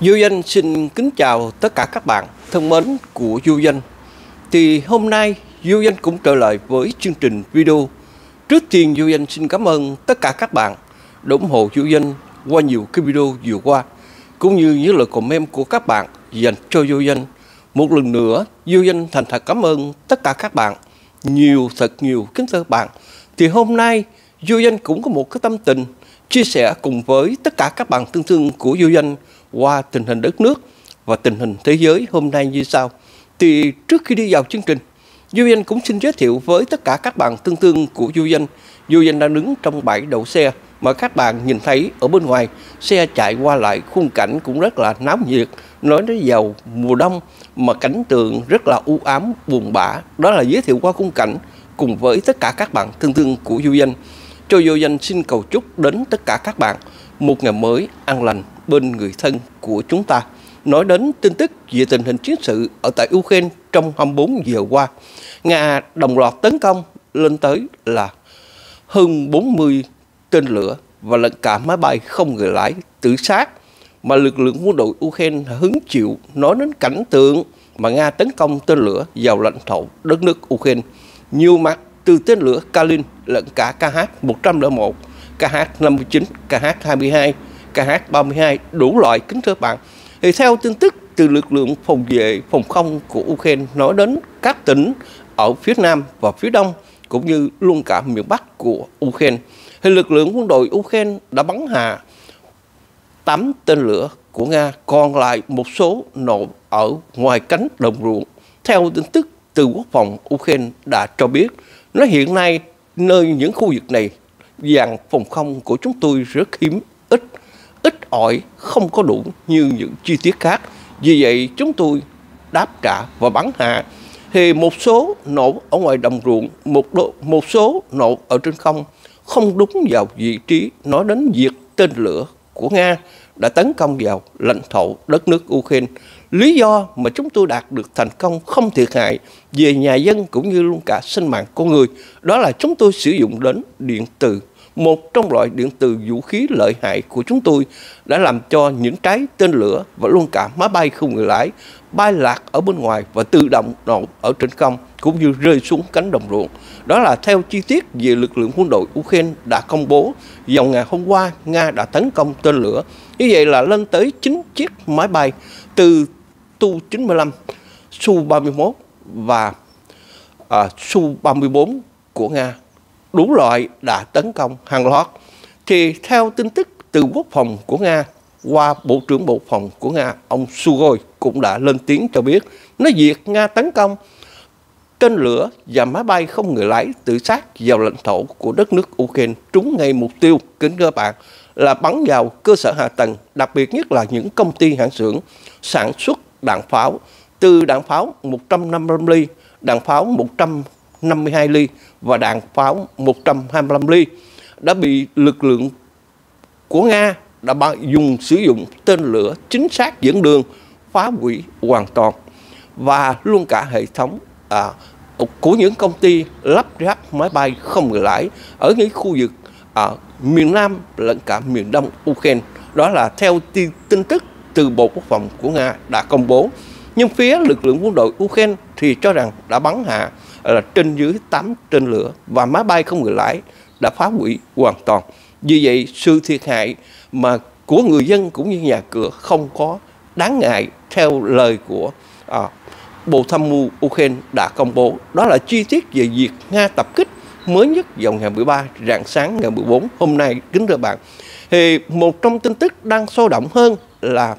Du Danh xin kính chào tất cả các bạn thân mến của Du Danh. Thì hôm nay Du Danh cũng trở lại với chương trình video. Trước tiên Du Danh xin cảm ơn tất cả các bạn đã ủng hộ Du Danh qua nhiều cái video vừa qua cũng như những lời comment của các bạn dành cho Du Danh. Một lần nữa, Du Danh thành thật cảm ơn tất cả các bạn nhiều thật nhiều kính thưa các bạn. Thì hôm nay Du Danh cũng có một cái tâm tình chia sẻ cùng với tất cả các bạn thân thương của Du Danh qua tình hình đất nước và tình hình thế giới hôm nay như sau. Thì trước khi đi vào chương trình, Du Danh cũng xin giới thiệu với tất cả các bạn tương tương của Du Danh. Du Danh đang đứng trong bãi đậu xe mà các bạn nhìn thấy ở bên ngoài xe chạy qua lại khung cảnh cũng rất là náo nhiệt nói đến vào mùa đông mà cảnh tượng rất là u ám buồn bã đó là giới thiệu qua khung cảnh cùng với tất cả các bạn thân thương của Du Danh cho Du Danh xin cầu chúc đến tất cả các bạn một ngày mới an lành bên người thân của chúng ta. Nói đến tin tức về tình hình chiến sự ở tại Ukraine trong 24 giờ qua, Nga đồng loạt tấn công lên tới là hơn 40 tên lửa và lẫn cả máy bay không người lái tự sát mà lực lượng quân đội Ukraine hứng chịu nói đến cảnh tượng mà Nga tấn công tên lửa vào lãnh thổ đất nước Ukraine. Nhiều mặt từ tên lửa Kalin lẫn cả KH-101, KH-59, KH-22, KH-32 đủ loại kính thưa bạn. Thì theo tin tức từ lực lượng phòng vệ phòng không của Ukraine nói đến các tỉnh ở phía Nam và phía Đông cũng như luôn cả miền Bắc của Ukraine thì lực lượng quân đội Ukraine đã bắn hạ 8 tên lửa của Nga, còn lại một số nổ ở ngoài cánh đồng ruộng. Theo tin tức từ quốc phòng Ukraine đã cho biết, nó hiện nay nơi những khu vực này dàn phòng không của chúng tôi rất hiếm, ít, ít ỏi, không có đủ như những chi tiết khác. Vì vậy chúng tôi đáp trả và bắn hạ thì một số nổ ở ngoài đồng ruộng, một, độ, một số nổ ở trên không không đúng vào vị trí nói đến việc tên lửa của Nga đã tấn công vào lãnh thổ đất nước Ukraine. Lý do mà chúng tôi đạt được thành công không thiệt hại về nhà dân cũng như luôn cả sinh mạng con người, đó là chúng tôi sử dụng đến điện từ một trong loại điện từ vũ khí lợi hại của chúng tôi đã làm cho những trái tên lửa và luôn cả máy bay không người lái bay lạc ở bên ngoài và tự động nổ ở trên không cũng như rơi xuống cánh đồng ruộng. Đó là theo chi tiết về lực lượng quân đội Ukraine đã công bố vào ngày hôm qua Nga đã tấn công tên lửa. Như vậy là lên tới 9 chiếc máy bay từ Tu-95, Su-31 và à, Su-34 của Nga đủ loại đã tấn công hàng loạt. Thì theo tin tức từ quốc phòng của Nga qua Bộ trưởng Bộ Phòng của Nga, ông Sugoi cũng đã lên tiếng cho biết, nói việc Nga tấn công tên lửa và máy bay không người lái tự sát vào lãnh thổ của đất nước Ukraine trúng ngay mục tiêu, kính các bạn, là bắn vào cơ sở hạ tầng, đặc biệt nhất là những công ty hãng xưởng sản xuất đạn pháo, từ đạn pháo 150 ly, đạn pháo 100 152 ly và đạn pháo 125 ly đã bị lực lượng của Nga đã dùng sử dụng tên lửa chính xác dẫn đường phá hủy hoàn toàn và luôn cả hệ thống à, của những công ty lắp ráp máy bay không người lái ở những khu vực ở à, miền Nam lẫn cả miền Đông Ukraine. Đó là theo tin tức từ Bộ Quốc phòng của Nga đã công bố. Nhưng phía lực lượng quân đội Ukraine thì cho rằng đã bắn hạ là trên dưới 8 tên lửa và máy bay không người lái đã phá hủy hoàn toàn. Vì vậy, sự thiệt hại mà của người dân cũng như nhà cửa không có đáng ngại theo lời của à, Bộ Tham mưu Ukraine đã công bố. Đó là chi tiết về việc Nga tập kích mới nhất vào ngày 13 rạng sáng ngày 14 hôm nay kính thưa bạn. Thì một trong tin tức đang sôi động hơn là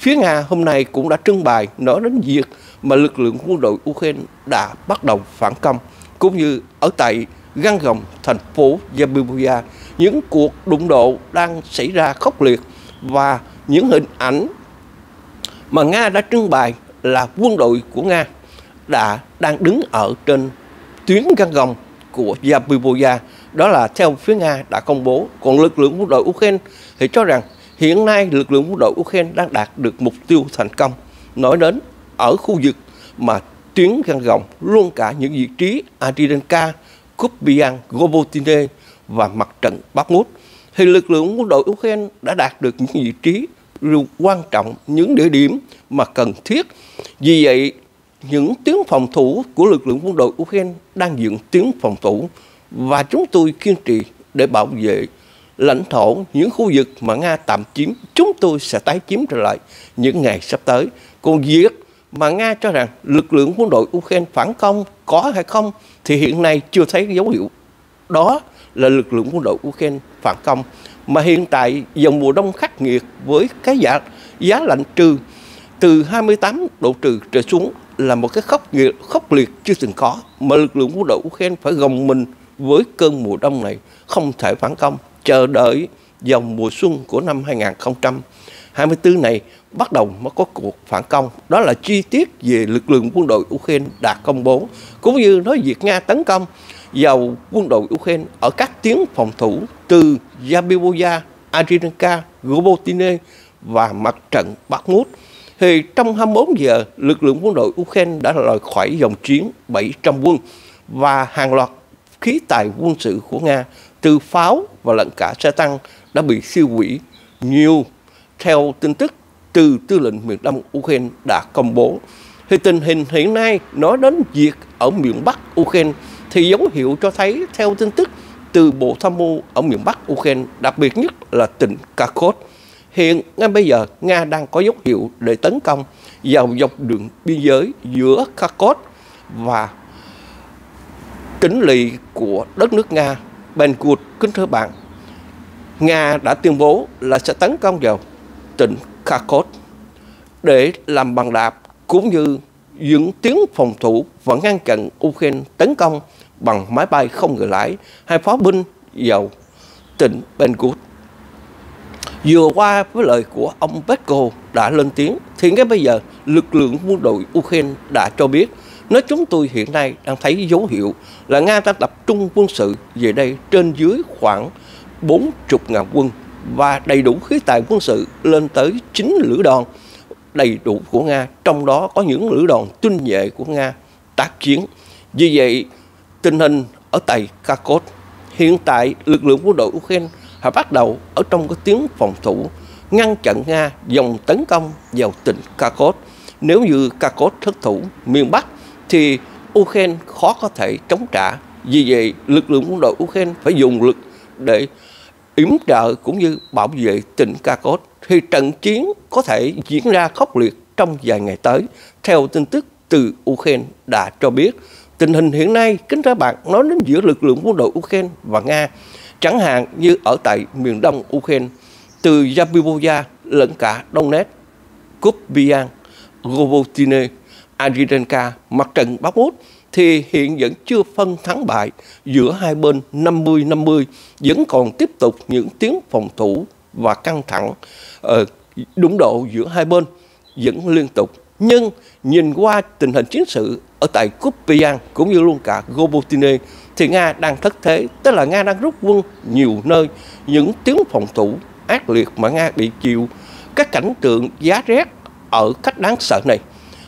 phía Nga hôm nay cũng đã trưng bày nói đến việc mà lực lượng quân đội Ukraine đã bắt đầu phản công, cũng như ở tại găng gồng thành phố Zaporizhia những cuộc đụng độ đang xảy ra khốc liệt và những hình ảnh mà Nga đã trưng bày là quân đội của Nga đã đang đứng ở trên tuyến găng gồng của Zaporizhia đó là theo phía Nga đã công bố. Còn lực lượng quân đội Ukraine thì cho rằng hiện nay lực lượng quân đội Ukraine đang đạt được mục tiêu thành công. Nói đến ở khu vực mà tuyến găng gọng luôn cả những vị trí Adrianka, Kupian, Gobotine và mặt trận Bakhmut thì lực lượng quân đội Ukraine đã đạt được những vị trí quan trọng, những địa điểm mà cần thiết. Vì vậy, những tuyến phòng thủ của lực lượng quân đội Ukraine đang dựng tuyến phòng thủ và chúng tôi kiên trì để bảo vệ lãnh thổ những khu vực mà Nga tạm chiếm chúng tôi sẽ tái chiếm trở lại những ngày sắp tới. Còn việc mà Nga cho rằng lực lượng quân đội Ukraine phản công có hay không thì hiện nay chưa thấy dấu hiệu. Đó là lực lượng quân đội Ukraine phản công. Mà hiện tại dòng mùa đông khắc nghiệt với cái giá giá lạnh trừ từ 28 độ trừ trở xuống là một cái khốc nghiệt, khốc liệt chưa từng có. Mà lực lượng quân đội Ukraine phải gồng mình với cơn mùa đông này, không thể phản công, chờ đợi dòng mùa xuân của năm 2024 này bắt đầu mới có cuộc phản công. Đó là chi tiết về lực lượng quân đội Ukraine đạt công bố, cũng như nói việc Nga tấn công vào quân đội Ukraine ở các tuyến phòng thủ từ Zabivoya, Adrinka, Gobotine và mặt trận Bakhmut. Thì trong 24 giờ, lực lượng quân đội Ukraine đã rời khỏi dòng chiến 700 quân và hàng loạt khí tài quân sự của Nga từ pháo và lẫn cả xe tăng đã bị siêu hủy nhiều theo tin tức từ tư lệnh miền Đông Ukraine đã công bố. Thì tình hình hiện nay nói đến việc ở miền Bắc Ukraine thì dấu hiệu cho thấy theo tin tức từ Bộ Tham mưu ở miền Bắc Ukraine, đặc biệt nhất là tỉnh Kharkov. Hiện ngay bây giờ Nga đang có dấu hiệu để tấn công vào dọc đường biên giới giữa Kharkov và tỉnh lỵ của đất nước Nga, Bengut, kính thưa bạn. Nga đã tuyên bố là sẽ tấn công vào tỉnh Kharkov để làm bằng đạp cũng như dựng tiếng phòng thủ và ngăn chặn Ukraine tấn công bằng máy bay không người lái hay pháo binh vào tỉnh Bengut. Vừa qua với lời của ông Petko đã lên tiếng thì ngay bây giờ lực lượng quân đội Ukraine đã cho biết nói chúng tôi hiện nay đang thấy dấu hiệu là Nga đang tập trung quân sự về đây trên dưới khoảng 40.000 quân và đầy đủ khí tài quân sự lên tới 9 lữ đoàn đầy đủ của Nga, trong đó có những lữ đoàn tinh nhuệ của Nga tác chiến. Vì vậy, tình hình ở tại Kharkov, hiện tại lực lượng quân đội Ukraine đã bắt đầu ở trong cái tiếng phòng thủ ngăn chặn Nga dòng tấn công vào tỉnh Kharkov. Nếu như Kharkov thất thủ miền Bắc thì Ukraine khó có thể chống trả. Vì vậy, lực lượng quân đội Ukraine phải dùng lực để yểm trợ cũng như bảo vệ tỉnh Kharkov thì trận chiến có thể diễn ra khốc liệt trong vài ngày tới. Theo tin tức từ Ukraine đã cho biết, tình hình hiện nay, kính thưa bạn, nói đến giữa lực lượng quân đội Ukraine và Nga, chẳng hạn như ở tại miền đông Ukraine, từ Zaporizhia lẫn cả Donetsk, Kupiansk, Robotine, Adrianka, mặt trận Bakhmut thì hiện vẫn chưa phân thắng bại. Giữa hai bên 50-50, vẫn còn tiếp tục những tiếng phòng thủ và căng thẳng. Ờ, đụng độ giữa hai bên vẫn liên tục. Nhưng nhìn qua tình hình chiến sự ở tại Kupian cũng như luôn cả Gobotine thì Nga đang thất thế, tức là Nga đang rút quân nhiều nơi, những tiếng phòng thủ ác liệt mà Nga bị chịu. Các cảnh tượng giá rét ở cách đáng sợ này.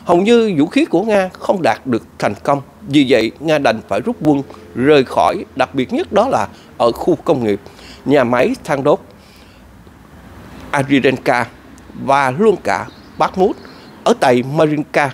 Hầu như vũ khí của Nga không đạt được thành công, vì vậy Nga đành phải rút quân rời khỏi, đặc biệt nhất đó là ở khu công nghiệp, nhà máy than đốt Arirenka và luôn cả Bakhmut ở tại Marinka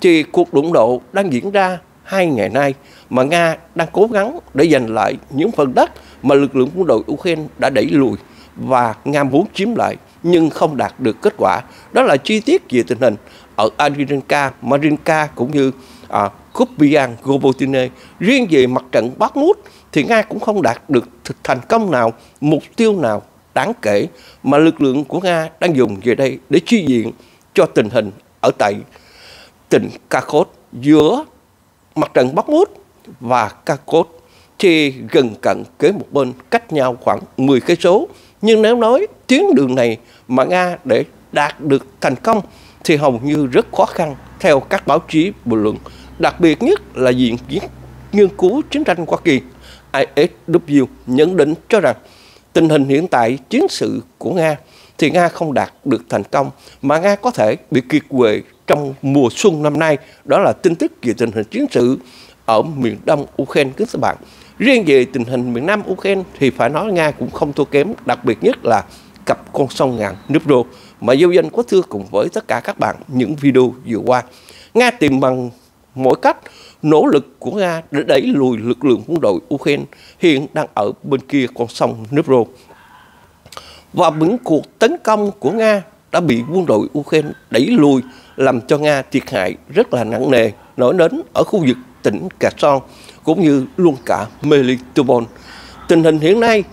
thì cuộc đụng độ đang diễn ra hai ngày nay mà Nga đang cố gắng để giành lại những phần đất mà lực lượng quân đội Ukraine đã đẩy lùi và Nga muốn chiếm lại nhưng không đạt được kết quả. Đó là chi tiết về tình hình ở Adrianka, Marinka cũng như à, Kupian, Gobotine. Riêng về mặt trận Bakhmut thì Nga cũng không đạt được thành công nào, mục tiêu nào đáng kể mà lực lượng của Nga đang dùng về đây để chi diện cho tình hình ở tại tỉnh Kharkov giữa mặt trận Bakhmut và Kharkov thì gần cận kế một bên cách nhau khoảng 10 cây số nhưng nếu nói tuyến đường này mà Nga để đạt được thành công thì hầu như rất khó khăn theo các báo chí bình luận đặc biệt nhất là viện nghiên cứu chiến tranh Hoa Kỳ ISW nhận định cho rằng tình hình hiện tại chiến sự của Nga thì Nga không đạt được thành công, mà Nga có thể bị kiệt quệ trong mùa xuân năm nay, đó là tin tức về tình hình chiến sự ở miền đông Ukraine kính các bạn, riêng về tình hình miền nam Ukraine thì phải nói Nga cũng không thua kém, đặc biệt nhất là cặp con sông ngàn Dnipro, mà Diêu Danh có thưa cùng với tất cả các bạn những video vừa qua. Nga tìm bằng mỗi cách, nỗ lực của Nga để đẩy lùi lực lượng quân đội Ukraine hiện đang ở bên kia con sông Dnipro. Và những cuộc tấn công của Nga đã bị quân đội Ukraine đẩy lùi, làm cho Nga thiệt hại rất là nặng nề, nổi đến ở khu vực tỉnh Kherson cũng như luôn cả Melitopol. Tình hình hiện nay,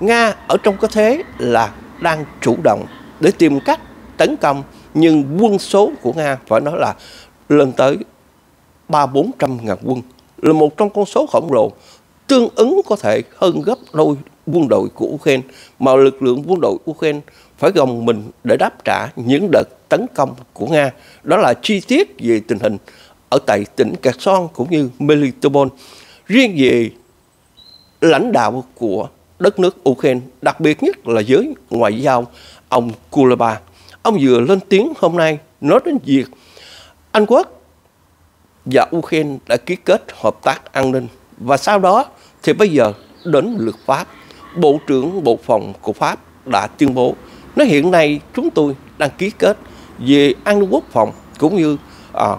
Nga ở trong cái thế là đang chủ động để tìm cách tấn công, nhưng quân số của Nga phải nói là lên tới ba bốn trăm ngàn quân là một trong con số khổng lồ tương ứng có thể hơn gấp đôi quân đội của Ukraine mà lực lượng quân đội Ukraine phải gồng mình để đáp trả những đợt tấn công của Nga. Đó là chi tiết về tình hình ở tại tỉnh Kherson cũng như Melitopol. Riêng về lãnh đạo của đất nước Ukraine, đặc biệt nhất là giới ngoại giao ông Kuleba. Ông vừa lên tiếng hôm nay nói đến việc Anh Quốc và Ukraine đã ký kết hợp tác an ninh và sau đó thì bây giờ đến lượt Pháp. Bộ trưởng Bộ Phòng của Pháp đã tuyên bố nói hiện nay chúng tôi đang ký kết về an ninh quốc phòng cũng như à,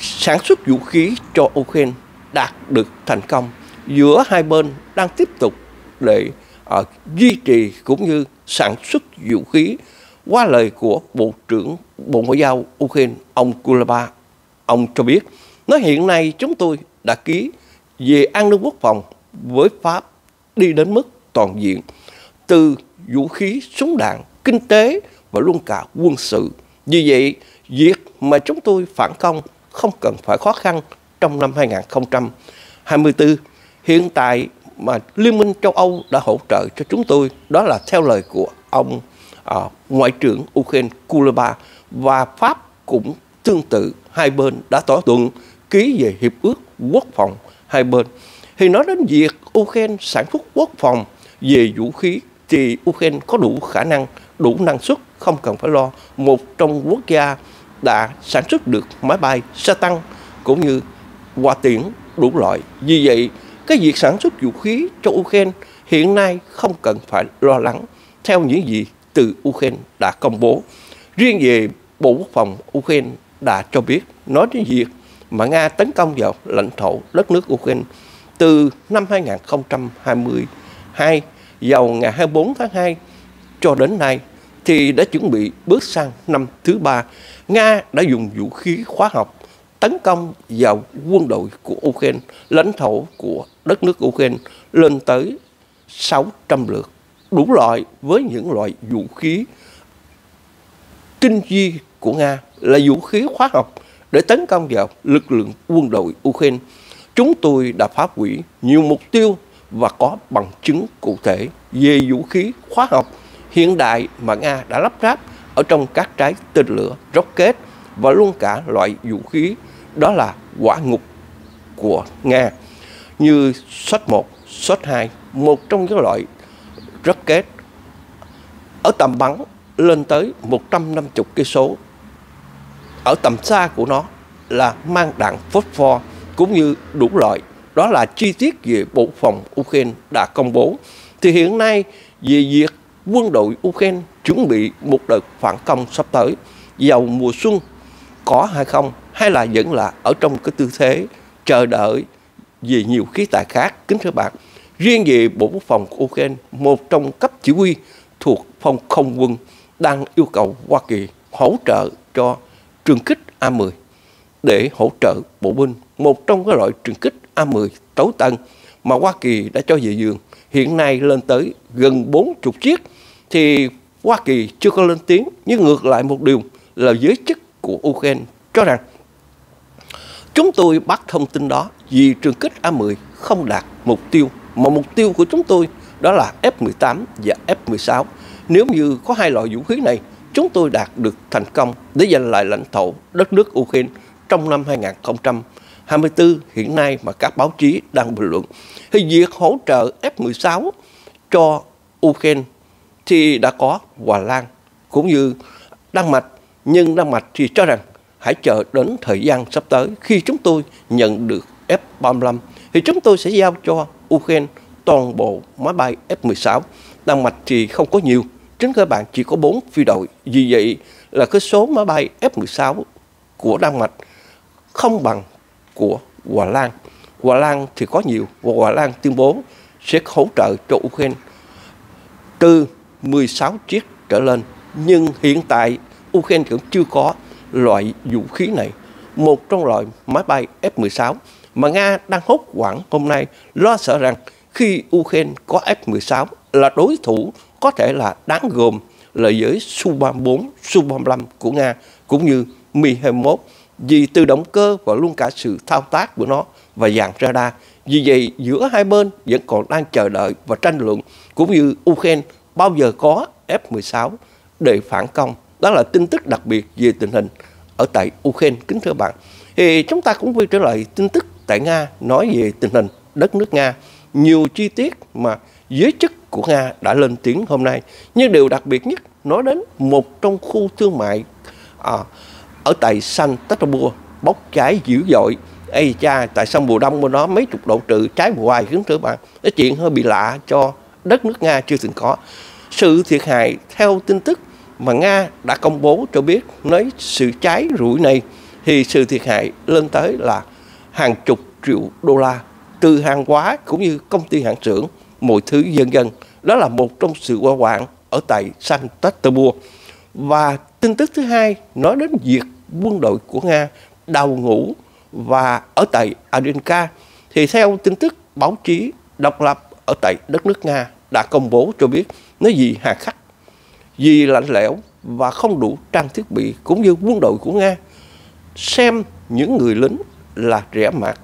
sản xuất vũ khí cho Ukraine đạt được thành công giữa hai bên đang tiếp tục để à, duy trì cũng như sản xuất vũ khí qua lời của Bộ trưởng Bộ Ngoại giao Ukraine ông Kuleba ông cho biết nói hiện nay chúng tôi đã ký về an ninh quốc phòng với Pháp đi đến mức toàn diện từ vũ khí súng đạn kinh tế và luôn cả quân sự. Vì vậy việc mà chúng tôi phản công không cần phải khó khăn trong năm 2024 hiện tại mà Liên minh châu Âu đã hỗ trợ cho chúng tôi đó là theo lời của ông à, Ngoại trưởng Ukraine Kuleba và Pháp cũng tương tự hai bên đã thỏa thuận ký về hiệp ước quốc phòng hai bên. Thì nói đến việc Ukraine sản xuất quốc phòng về vũ khí thì Ukraine có đủ khả năng, đủ năng suất, không cần phải lo. Một trong quốc gia đã sản xuất được máy bay, xe tăng cũng như hỏa tiễn đủ loại. Vì vậy, cái việc sản xuất vũ khí cho Ukraine hiện nay không cần phải lo lắng theo những gì từ Ukraine đã công bố. Riêng về Bộ Quốc phòng Ukraine đã cho biết nói đến việc mà Nga tấn công vào lãnh thổ đất nước Ukraine từ năm 2022 vào ngày 24 tháng 2 cho đến nay thì đã chuẩn bị bước sang năm thứ ba. Nga đã dùng vũ khí hóa học tấn công vào quân đội của Ukraine, lãnh thổ của đất nước Ukraine lên tới 600 lượt, đủ loại với những loại vũ khí tinh vi của Nga là vũ khí hóa học để tấn công vào lực lượng quân đội Ukraine. Chúng tôi đã phá hủy nhiều mục tiêu và có bằng chứng cụ thể về vũ khí hóa học hiện đại mà Nga đã lắp ráp ở trong các trái tên lửa rocket và luôn cả loại vũ khí đó là quả ngục của Nga như SOT 1, SOT 2, một trong những loại rocket ở tầm bắn lên tới 150 cây số. Ở tầm xa của nó là mang đạn phosphor cũng như đủ loại. Đó là chi tiết về Bộ Phòng Ukraine đã công bố. Thì hiện nay, về việc quân đội Ukraine chuẩn bị một đợt phản công sắp tới, vào mùa xuân, có hay không, hay là vẫn là ở trong cái tư thế chờ đợi về nhiều khí tài khác kính thưa bạn, riêng về bộ quốc phòng của Ukraine, một trong cấp chỉ huy thuộc phòng không quân đang yêu cầu Hoa Kỳ hỗ trợ cho trường kích A10 để hỗ trợ bộ binh một trong các loại trường kích A10 tối tân mà Hoa Kỳ đã cho về giường hiện nay lên tới gần 40 chiếc thì Hoa Kỳ chưa có lên tiếng nhưng ngược lại một điều là giới chức của Ukraine cho rằng chúng tôi bắt thông tin đó vì trường kích A10 không đạt mục tiêu mà mục tiêu của chúng tôi đó là F-18 và F-16. Nếu như có hai loại vũ khí này, chúng tôi đạt được thành công để giành lại lãnh thổ đất nước Ukraine trong năm 2024 hiện nay mà các báo chí đang bình luận. Thì việc hỗ trợ F-16 cho Ukraine thì đã có Hòa Lan cũng như Đan Mạch nhưng Đan Mạch thì cho rằng hãy chờ đến thời gian sắp tới khi chúng tôi nhận được F-35 thì chúng tôi sẽ giao cho Ukraine toàn bộ máy bay F-16. Đan Mạch thì không có nhiều trên cơ bản chỉ có 4 phi đội. Vì vậy là cái số máy bay F-16 của Đan Mạch không bằng của Hòa Lan. Hòa Lan thì có nhiều và Hòa Lan tuyên bố sẽ hỗ trợ cho Ukraine từ 16 chiếc trở lên. Nhưng hiện tại Ukraine cũng chưa có loại vũ khí này. Một trong loại máy bay F-16 mà Nga đang hốt hoảng hôm nay, lo sợ rằng khi Ukraine có F-16 là đối thủ có thể là đáng gồm là với Su-34, Su-35 của Nga cũng như Mi-21 vì từ động cơ và luôn cả sự thao tác của nó và dàn radar. Vì vậy giữa hai bên vẫn còn đang chờ đợi và tranh luận cũng như Ukraine bao giờ có F-16 để phản công. Đó là tin tức đặc biệt về tình hình ở tại Ukraine, kính thưa bạn. Thì chúng ta cũng quay trở lại tin tức tại Nga nói về tình hình đất nước Nga. Nhiều chi tiết mà giới chức của Nga đã lên tiếng hôm nay. Nhưng điều đặc biệt nhất nói đến một trong khu thương mại à, ở tại San Petersburg bốc cháy dữ dội. Ây cha, tại sao mùa đông của nó mấy chục độ trừ trái mùa hoài hướng thưa bạn. Cái chuyện hơi bị lạ cho đất nước Nga chưa từng có. Sự thiệt hại theo tin tức mà Nga đã công bố cho biết nói sự cháy rủi này thì sự thiệt hại lên tới là hàng chục triệu đô la từ hàng hóa cũng như công ty hãng trưởng, mọi thứ dân dân đó là một trong sự qua hoạn ở tại San Petersburg và tin tức thứ hai nói đến việc quân đội của Nga đào ngũ và ở tại Adinka thì theo tin tức báo chí độc lập ở tại đất nước Nga đã công bố cho biết nó gì hà khắc vì lạnh lẽo và không đủ trang thiết bị cũng như quân đội của Nga xem những người lính là rẻ mạt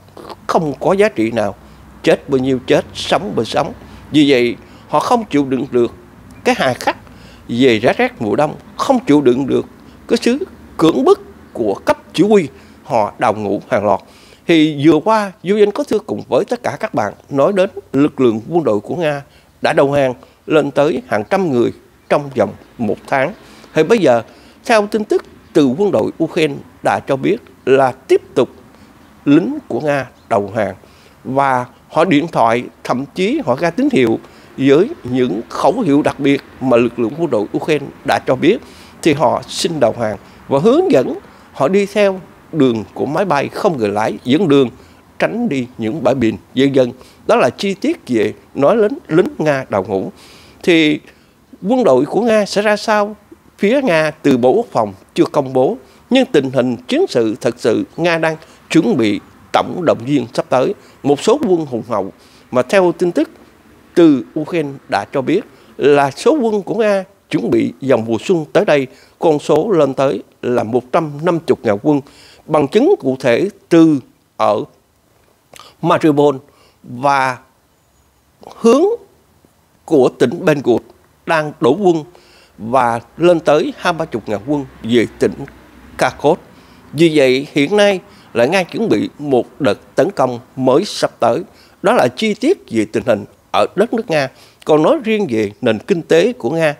không có giá trị nào. Chết bao nhiêu chết, sống bao sống. Vì vậy, họ không chịu đựng được cái hà khắc về rát rét mùa đông. Không chịu đựng được cái sự cưỡng bức của cấp chỉ huy họ đào ngũ hàng loạt. Thì vừa qua du danh có thưa cùng với tất cả các bạn nói đến lực lượng quân đội của nga đã đầu hàng lên tới hàng trăm người trong vòng một tháng. Thì bây giờ, theo tin tức từ quân đội Ukraine đã cho biết là tiếp tục lính của Nga đầu hàng. Và họ điện thoại, thậm chí họ ra tín hiệu với những khẩu hiệu đặc biệt mà lực lượng quân đội Ukraine đã cho biết, thì họ xin đầu hàng và hướng dẫn họ đi theo đường của máy bay không người lái dẫn đường, tránh đi những bãi biển dân dân đó là chi tiết về nói lính lính Nga đầu ngũ. Thì quân đội của Nga sẽ ra sao? Phía Nga từ Bộ Quốc phòng chưa công bố, nhưng tình hình chiến sự thật sự Nga đang chuẩn bị tổng động viên sắp tới một số quân hùng hậu mà theo tin tức từ Ukraine đã cho biết là số quân của Nga chuẩn bị dòng mùa xuân tới đây, con số lên tới là 150.000 quân bằng chứng cụ thể từ ở Mariupol và hướng của tỉnh Belgorod đang đổ quân và lên tới hai ba chục ngàn quân về tỉnh Kharkov. Vì vậy, hiện nay là ngay chuẩn bị một đợt tấn công mới sắp tới. Đó là chi tiết về tình hình ở đất nước Nga. Còn nói riêng về nền kinh tế của Nga,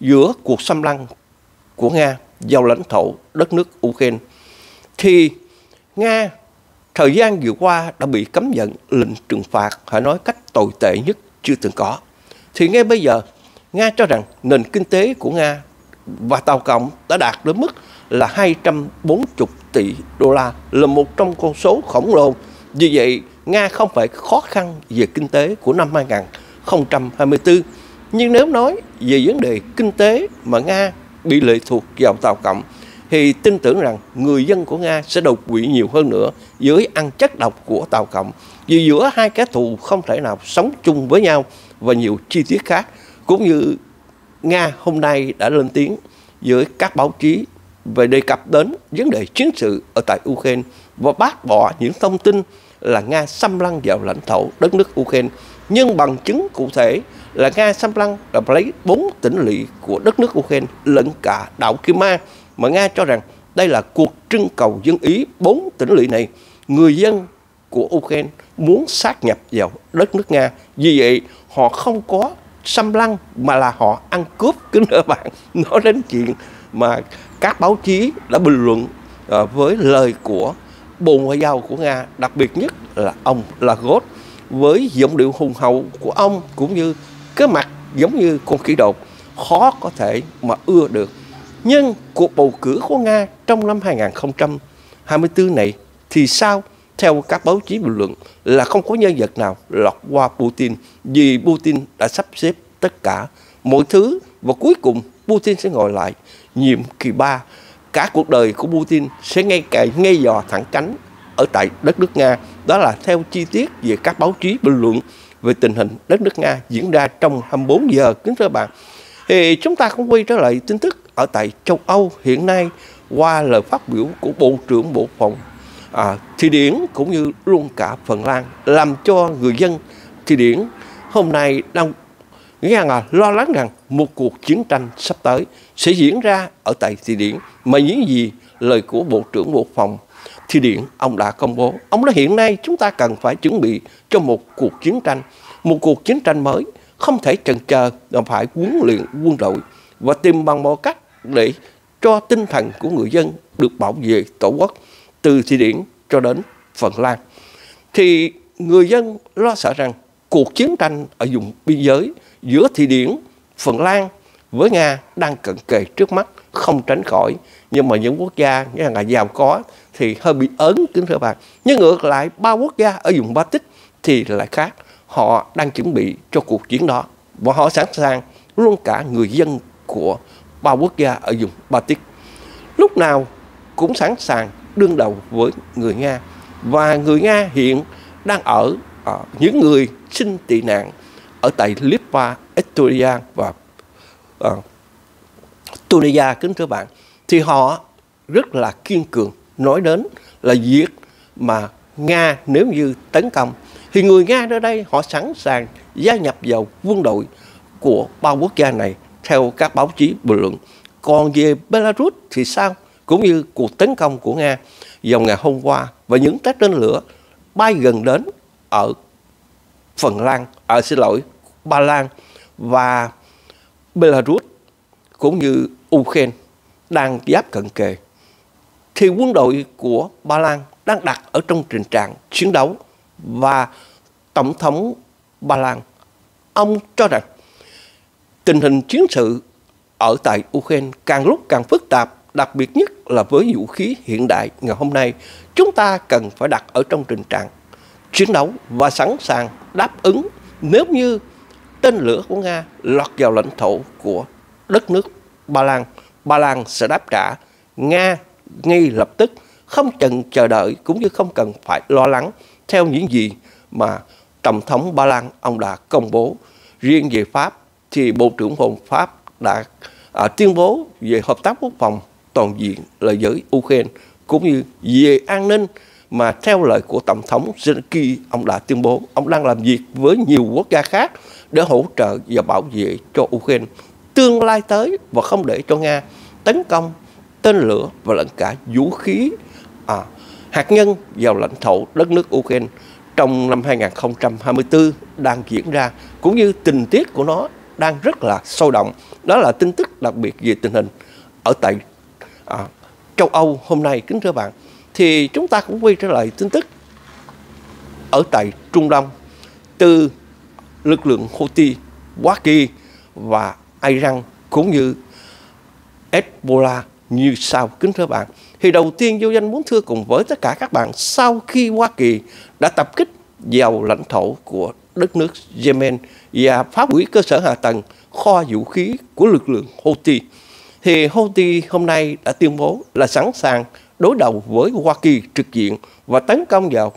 giữa cuộc xâm lăng của Nga vào lãnh thổ đất nước Ukraine, thì Nga thời gian vừa qua đã bị cấm vận lệnh trừng phạt phải nói cách tồi tệ nhất chưa từng có. Thì ngay bây giờ, Nga cho rằng nền kinh tế của Nga và Tàu Cộng đã đạt đến mức là 240 tỷ đô la là một trong con số khổng lồ. Vì vậy, Nga không phải khó khăn về kinh tế của năm 2024. Nhưng nếu nói về vấn đề kinh tế mà Nga bị lệ thuộc vào Tàu Cộng, thì tin tưởng rằng người dân của Nga sẽ đột quỵ nhiều hơn nữa với ăn chất độc của Tàu Cộng. Vì giữa hai kẻ thù không thể nào sống chung với nhau và nhiều chi tiết khác, cũng như Nga hôm nay đã lên tiếng với các báo chí về đề cập đến vấn đề chiến sự ở tại Ukraine và bác bỏ những thông tin là Nga xâm lăng vào lãnh thổ đất nước Ukraine. Nhưng bằng chứng cụ thể là Nga xâm lăng là lấy bốn tỉnh lỵ của đất nước Ukraine lẫn cả đảo Crimea mà Nga cho rằng đây là cuộc trưng cầu dân Ý bốn tỉnh lỵ này. Người dân của Ukraine muốn sát nhập vào đất nước Nga. Vì vậy, họ không có xâm lăng mà là họ ăn cướp kính thưa bạn, nói đến chuyện mà các báo chí đã bình luận à, với lời của Bộ Ngoại giao của Nga, đặc biệt nhất là ông Lavrov với giọng điệu hùng hậu của ông cũng như cái mặt giống như con khỉ đột khó có thể mà ưa được. Nhưng cuộc bầu cử của Nga trong năm 2024 này thì sao? Theo các báo chí bình luận là không có nhân vật nào lọt qua Putin vì Putin đã sắp xếp tất cả mọi thứ và cuối cùng Putin sẽ ngồi lại nhiệm kỳ 3. Cả cuộc đời của Putin sẽ ngay cài ngay dò thẳng cánh ở tại đất nước Nga. Đó là theo chi tiết về các báo chí bình luận về tình hình đất nước Nga diễn ra trong 24 giờ. Kính thưa bạn, thì chúng ta cũng quay trở lại tin tức ở tại châu Âu hiện nay qua lời phát biểu của Bộ trưởng Bộ Phòng à, Thụy Điển cũng như luôn cả Phần Lan làm cho người dân Thụy Điển hôm nay đang nghĩ là lo lắng rằng một cuộc chiến tranh sắp tới sẽ diễn ra ở tại Thụy Điển mà những gì lời của Bộ trưởng Bộ Phòng Thụy Điển ông đã công bố. Ông nói hiện nay chúng ta cần phải chuẩn bị cho một cuộc chiến tranh, một cuộc chiến tranh mới, không thể chần chờ mà phải huấn luyện quân đội và tìm bằng mọi cách để cho tinh thần của người dân được bảo vệ tổ quốc từ Thụy Điển cho đến Phần Lan. Thì người dân lo sợ rằng cuộc chiến tranh ở vùng biên giới giữa Thụy Điển, Phần Lan với Nga đang cận kề trước mắt không tránh khỏi. Nhưng mà những quốc gia như là giàu có thì hơi bị ớn kính thưa bạn nhưng ngược lại ba quốc gia ở vùng Baltic thì lại khác. Họ đang chuẩn bị cho cuộc chiến đó. Và họ sẵn sàng luôn cả người dân của ba quốc gia ở vùng Baltic. Lúc nào cũng sẵn sàng đương đầu với người Nga. Và người Nga hiện đang ở ở những người xin tị nạn ở tại Litva, Estonia và uh, Tunisia kính thưa bạn thì họ rất là kiên cường nói đến là việc mà Nga nếu như tấn công thì người Nga ở đây họ sẵn sàng gia nhập vào quân đội của ba quốc gia này theo các báo chí bình luận. Còn về Belarus thì sao? Cũng như cuộc tấn công của Nga vào ngày hôm qua và những tác tên lửa bay gần đến ở Phần Lan, ở à, xin lỗi, Ba Lan và Belarus cũng như Ukraine đang giáp cận kề. Thì quân đội của Ba Lan đang đặt ở trong tình trạng chiến đấu và Tổng thống Ba Lan ông cho rằng tình hình chiến sự ở tại Ukraine càng lúc càng phức tạp, đặc biệt nhất là với vũ khí hiện đại ngày hôm nay, chúng ta cần phải đặt ở trong tình trạng chiến đấu và sẵn sàng đáp ứng nếu như tên lửa của Nga lọt vào lãnh thổ của đất nước Ba Lan. Ba Lan sẽ đáp trả Nga ngay lập tức, không cần chờ đợi cũng như không cần phải lo lắng theo những gì mà Tổng thống Ba Lan ông đã công bố. Riêng về Pháp thì Bộ trưởng Hồn Pháp đã à, tuyên bố về hợp tác quốc phòng toàn diện là với Ukraine cũng như về an ninh mà theo lời của Tổng thống Zelensky ông đã tuyên bố ông đang làm việc với nhiều quốc gia khác để hỗ trợ và bảo vệ cho Ukraine tương lai tới và không để cho Nga tấn công tên lửa và lẫn cả vũ khí à, hạt nhân vào lãnh thổ đất nước Ukraine trong năm 2024 đang diễn ra cũng như tình tiết của nó đang rất là sôi động. Đó là tin tức đặc biệt về tình hình ở tại à, châu Âu hôm nay kính thưa bạn. Thì chúng ta cũng quay trở lại tin tức ở tại Trung Đông từ lực lượng Houthi, Hoa Kỳ và Iran cũng như Hezbollah như sau. Kính thưa bạn thì đầu tiên vô danh muốn thưa cùng với tất cả các bạn sau khi Hoa Kỳ đã tập kích vào lãnh thổ của đất nước Yemen và phá hủy cơ sở hạ tầng kho vũ khí của lực lượng Houthi thì Houthi hôm nay đã tuyên bố là sẵn sàng đối đầu với Hoa Kỳ trực diện và tấn công vào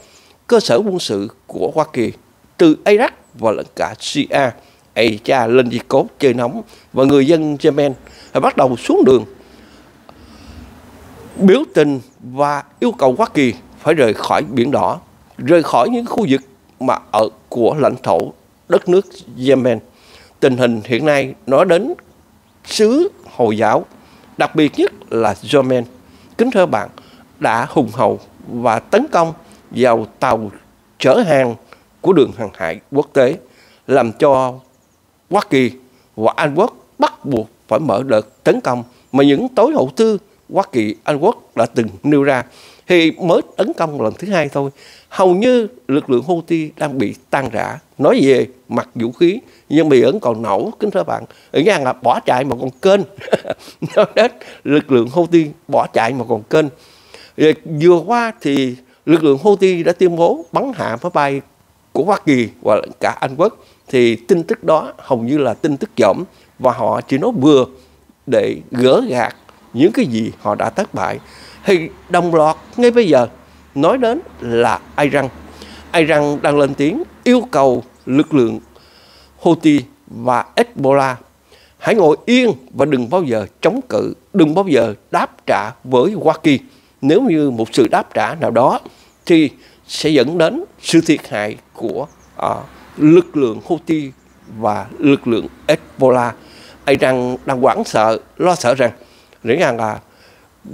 cơ sở quân sự của Hoa Kỳ từ Iraq và lẫn cả Syria. Ây cha lên di cốt chơi nóng và người dân Yemen bắt đầu xuống đường biểu tình và yêu cầu Hoa Kỳ phải rời khỏi Biển Đỏ, rời khỏi những khu vực mà ở của lãnh thổ đất nước Yemen. Tình hình hiện nay nói đến xứ Hồi giáo, đặc biệt nhất là Yemen. Kính thưa bạn, đã hùng hậu và tấn công vào tàu chở hàng của đường hàng hải quốc tế, làm cho Hoa Kỳ và Anh Quốc bắt buộc phải mở đợt tấn công mà những tối hậu thư Hoa Kỳ, Anh Quốc đã từng nêu ra thì mới tấn công lần thứ hai thôi. Hầu như lực lượng Houthi đang bị tan rã. Nói về mặt vũ khí, nhưng bị vẫn còn nổ, kính thưa bạn. Ở ngang là bỏ chạy mà còn kênh. Nói đến lực lượng Houthi bỏ chạy mà còn kênh. Ờ, vừa qua thì lực lượng Houthi đã tuyên bố bắn hạ máy bay của Hoa Kỳ và cả Anh Quốc thì tin tức đó hầu như là tin tức dỗm và họ chỉ nói vừa để gỡ gạt những cái gì họ đã thất bại thì đồng loạt ngay bây giờ nói đến là Iran Iran đang lên tiếng yêu cầu lực lượng Houthi và Hezbollah hãy ngồi yên và đừng bao giờ chống cự đừng bao giờ đáp trả với Hoa Kỳ nếu như một sự đáp trả nào đó thì sẽ dẫn đến sự thiệt hại của uh, lực lượng Houthi và lực lượng Hezbollah. Iran đang hoảng sợ, lo sợ rằng nghĩ rằng là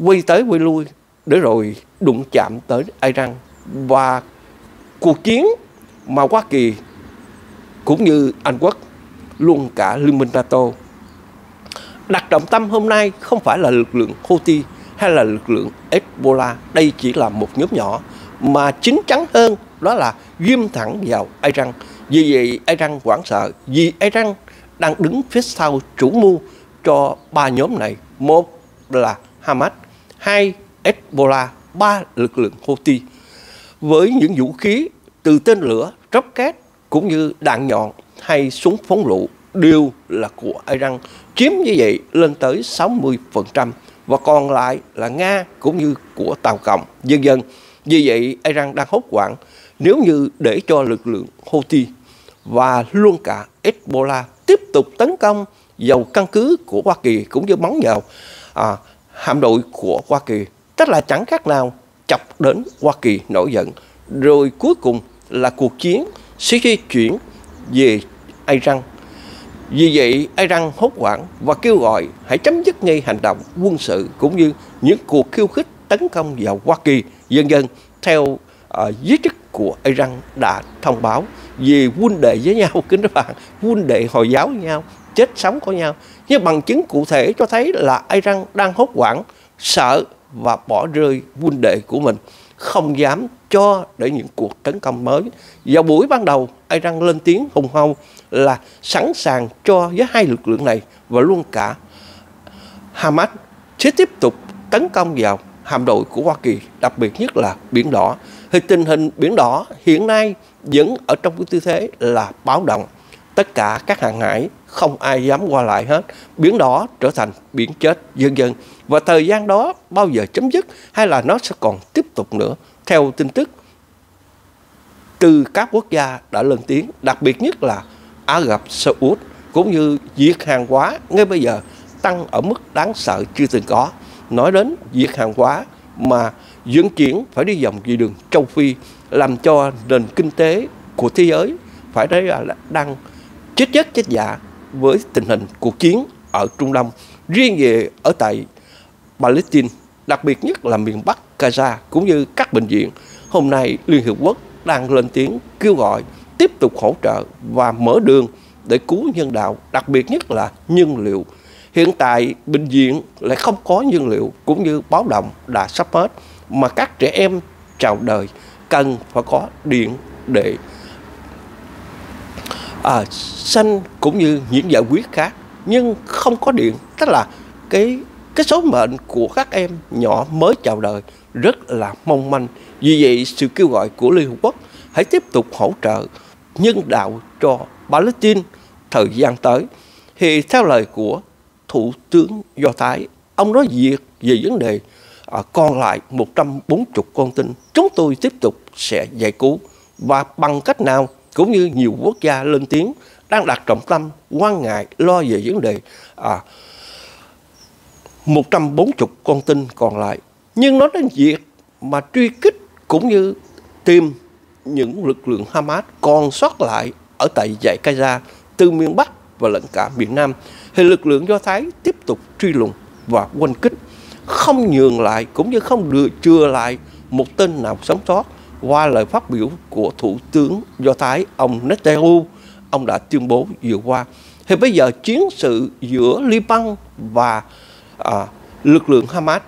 quay tới quay lui để rồi đụng chạm tới Iran và cuộc chiến mà Hoa Kỳ cũng như Anh Quốc luôn cả Liên minh NATO đặt trọng tâm hôm nay không phải là lực lượng Houthi hay là lực lượng Hezbollah, đây chỉ là một nhóm nhỏ, mà chính chắn hơn đó là ghim thẳng vào Iran vì vậy Iran hoảng sợ, vì Iran đang đứng phía sau chủ mưu cho ba nhóm này. Một là Hamas, hai Hezbollah ba lực lượng Houthi với những vũ khí từ tên lửa rocket cũng như đạn nhọn hay súng phóng lựu đều là của Iran chiếm như vậy lên tới 60% và còn lại là Nga cũng như của Tàu Cộng dân dân. Vì vậy Iran đang hốt hoảng nếu như để cho lực lượng Houthi và luôn cả Hezbollah tiếp tục tấn công vào căn cứ của Hoa Kỳ cũng như bắn vào à, hạm đội của Hoa Kỳ tức là chẳng khác nào chọc đến Hoa Kỳ nổi giận. Rồi cuối cùng là cuộc chiến sẽ di chuyển về Iran vì vậy Iran hốt hoảng và kêu gọi hãy chấm dứt ngay hành động quân sự cũng như những cuộc khiêu khích tấn công vào Hoa Kỳ. Dân dân theo uh, giới chức của Iran đã thông báo về quân đệ với nhau kính các bạn quân đệ hồi giáo với nhau chết sống của nhau. Nhưng bằng chứng cụ thể cho thấy là Iran đang hốt hoảng sợ và bỏ rơi quân đệ của mình không dám cho để những cuộc tấn công mới vào buổi ban đầu Iran lên tiếng hùng hậu là sẵn sàng cho với hai lực lượng này và luôn cả Hamas sẽ tiếp tục tấn công vào hạm đội của Hoa Kỳ, đặc biệt nhất là Biển Đỏ. Thì tình hình Biển Đỏ hiện nay vẫn ở trong cái tư thế là báo động. Tất cả các hàng hải không ai dám qua lại hết. Biển Đỏ trở thành biển chết dân dân. Và thời gian đó bao giờ chấm dứt hay là nó sẽ còn tiếp tục nữa. Theo tin tức từ các quốc gia đã lên tiếng, đặc biệt nhất là Ả Rập Xê Út cũng như việc hàng hóa ngay bây giờ tăng ở mức đáng sợ chưa từng có nói đến việc hàng hóa mà dẫn chuyển phải đi vòng dì đường châu Phi làm cho nền kinh tế của thế giới phải đấy là đang chết chết chết dạ với tình hình cuộc chiến ở Trung Đông riêng về ở tại Palestine đặc biệt nhất là miền Bắc Gaza cũng như các bệnh viện. Hôm nay Liên Hiệp Quốc đang lên tiếng kêu gọi tiếp tục hỗ trợ và mở đường để cứu nhân đạo đặc biệt nhất là nhân liệu. Hiện tại bệnh viện lại không có nhiên liệu cũng như báo động đã sắp hết mà các trẻ em chào đời cần phải có điện để à, xanh cũng như những giải quyết khác. Nhưng không có điện tức là cái cái số mệnh của các em nhỏ mới chào đời rất là mong manh. Vì vậy sự kêu gọi của Liên Hợp Quốc hãy tiếp tục hỗ trợ nhân đạo cho Palestine thời gian tới. Thì theo lời của Thủ tướng Do Thái, ông nói việc về vấn đề à, còn lại 140 con tin, chúng tôi tiếp tục sẽ giải cứu. Và bằng cách nào cũng như nhiều quốc gia lên tiếng đang đặt trọng tâm quan ngại lo về vấn đề à, 140 con tin còn lại. Nhưng nói đến việc mà truy kích cũng như tìm những lực lượng Hamas còn sót lại ở tại dãy Gaza từ miền Bắc và lẫn cả miền Nam thì lực lượng Do Thái tiếp tục truy lùng và quanh kích, không nhường lại cũng như không đưa chừa lại một tên nào sống sót qua lời phát biểu của Thủ tướng Do Thái ông Netanyahu, ông đã tuyên bố vừa qua. Thì bây giờ chiến sự giữa Liban và à, lực lượng Hamas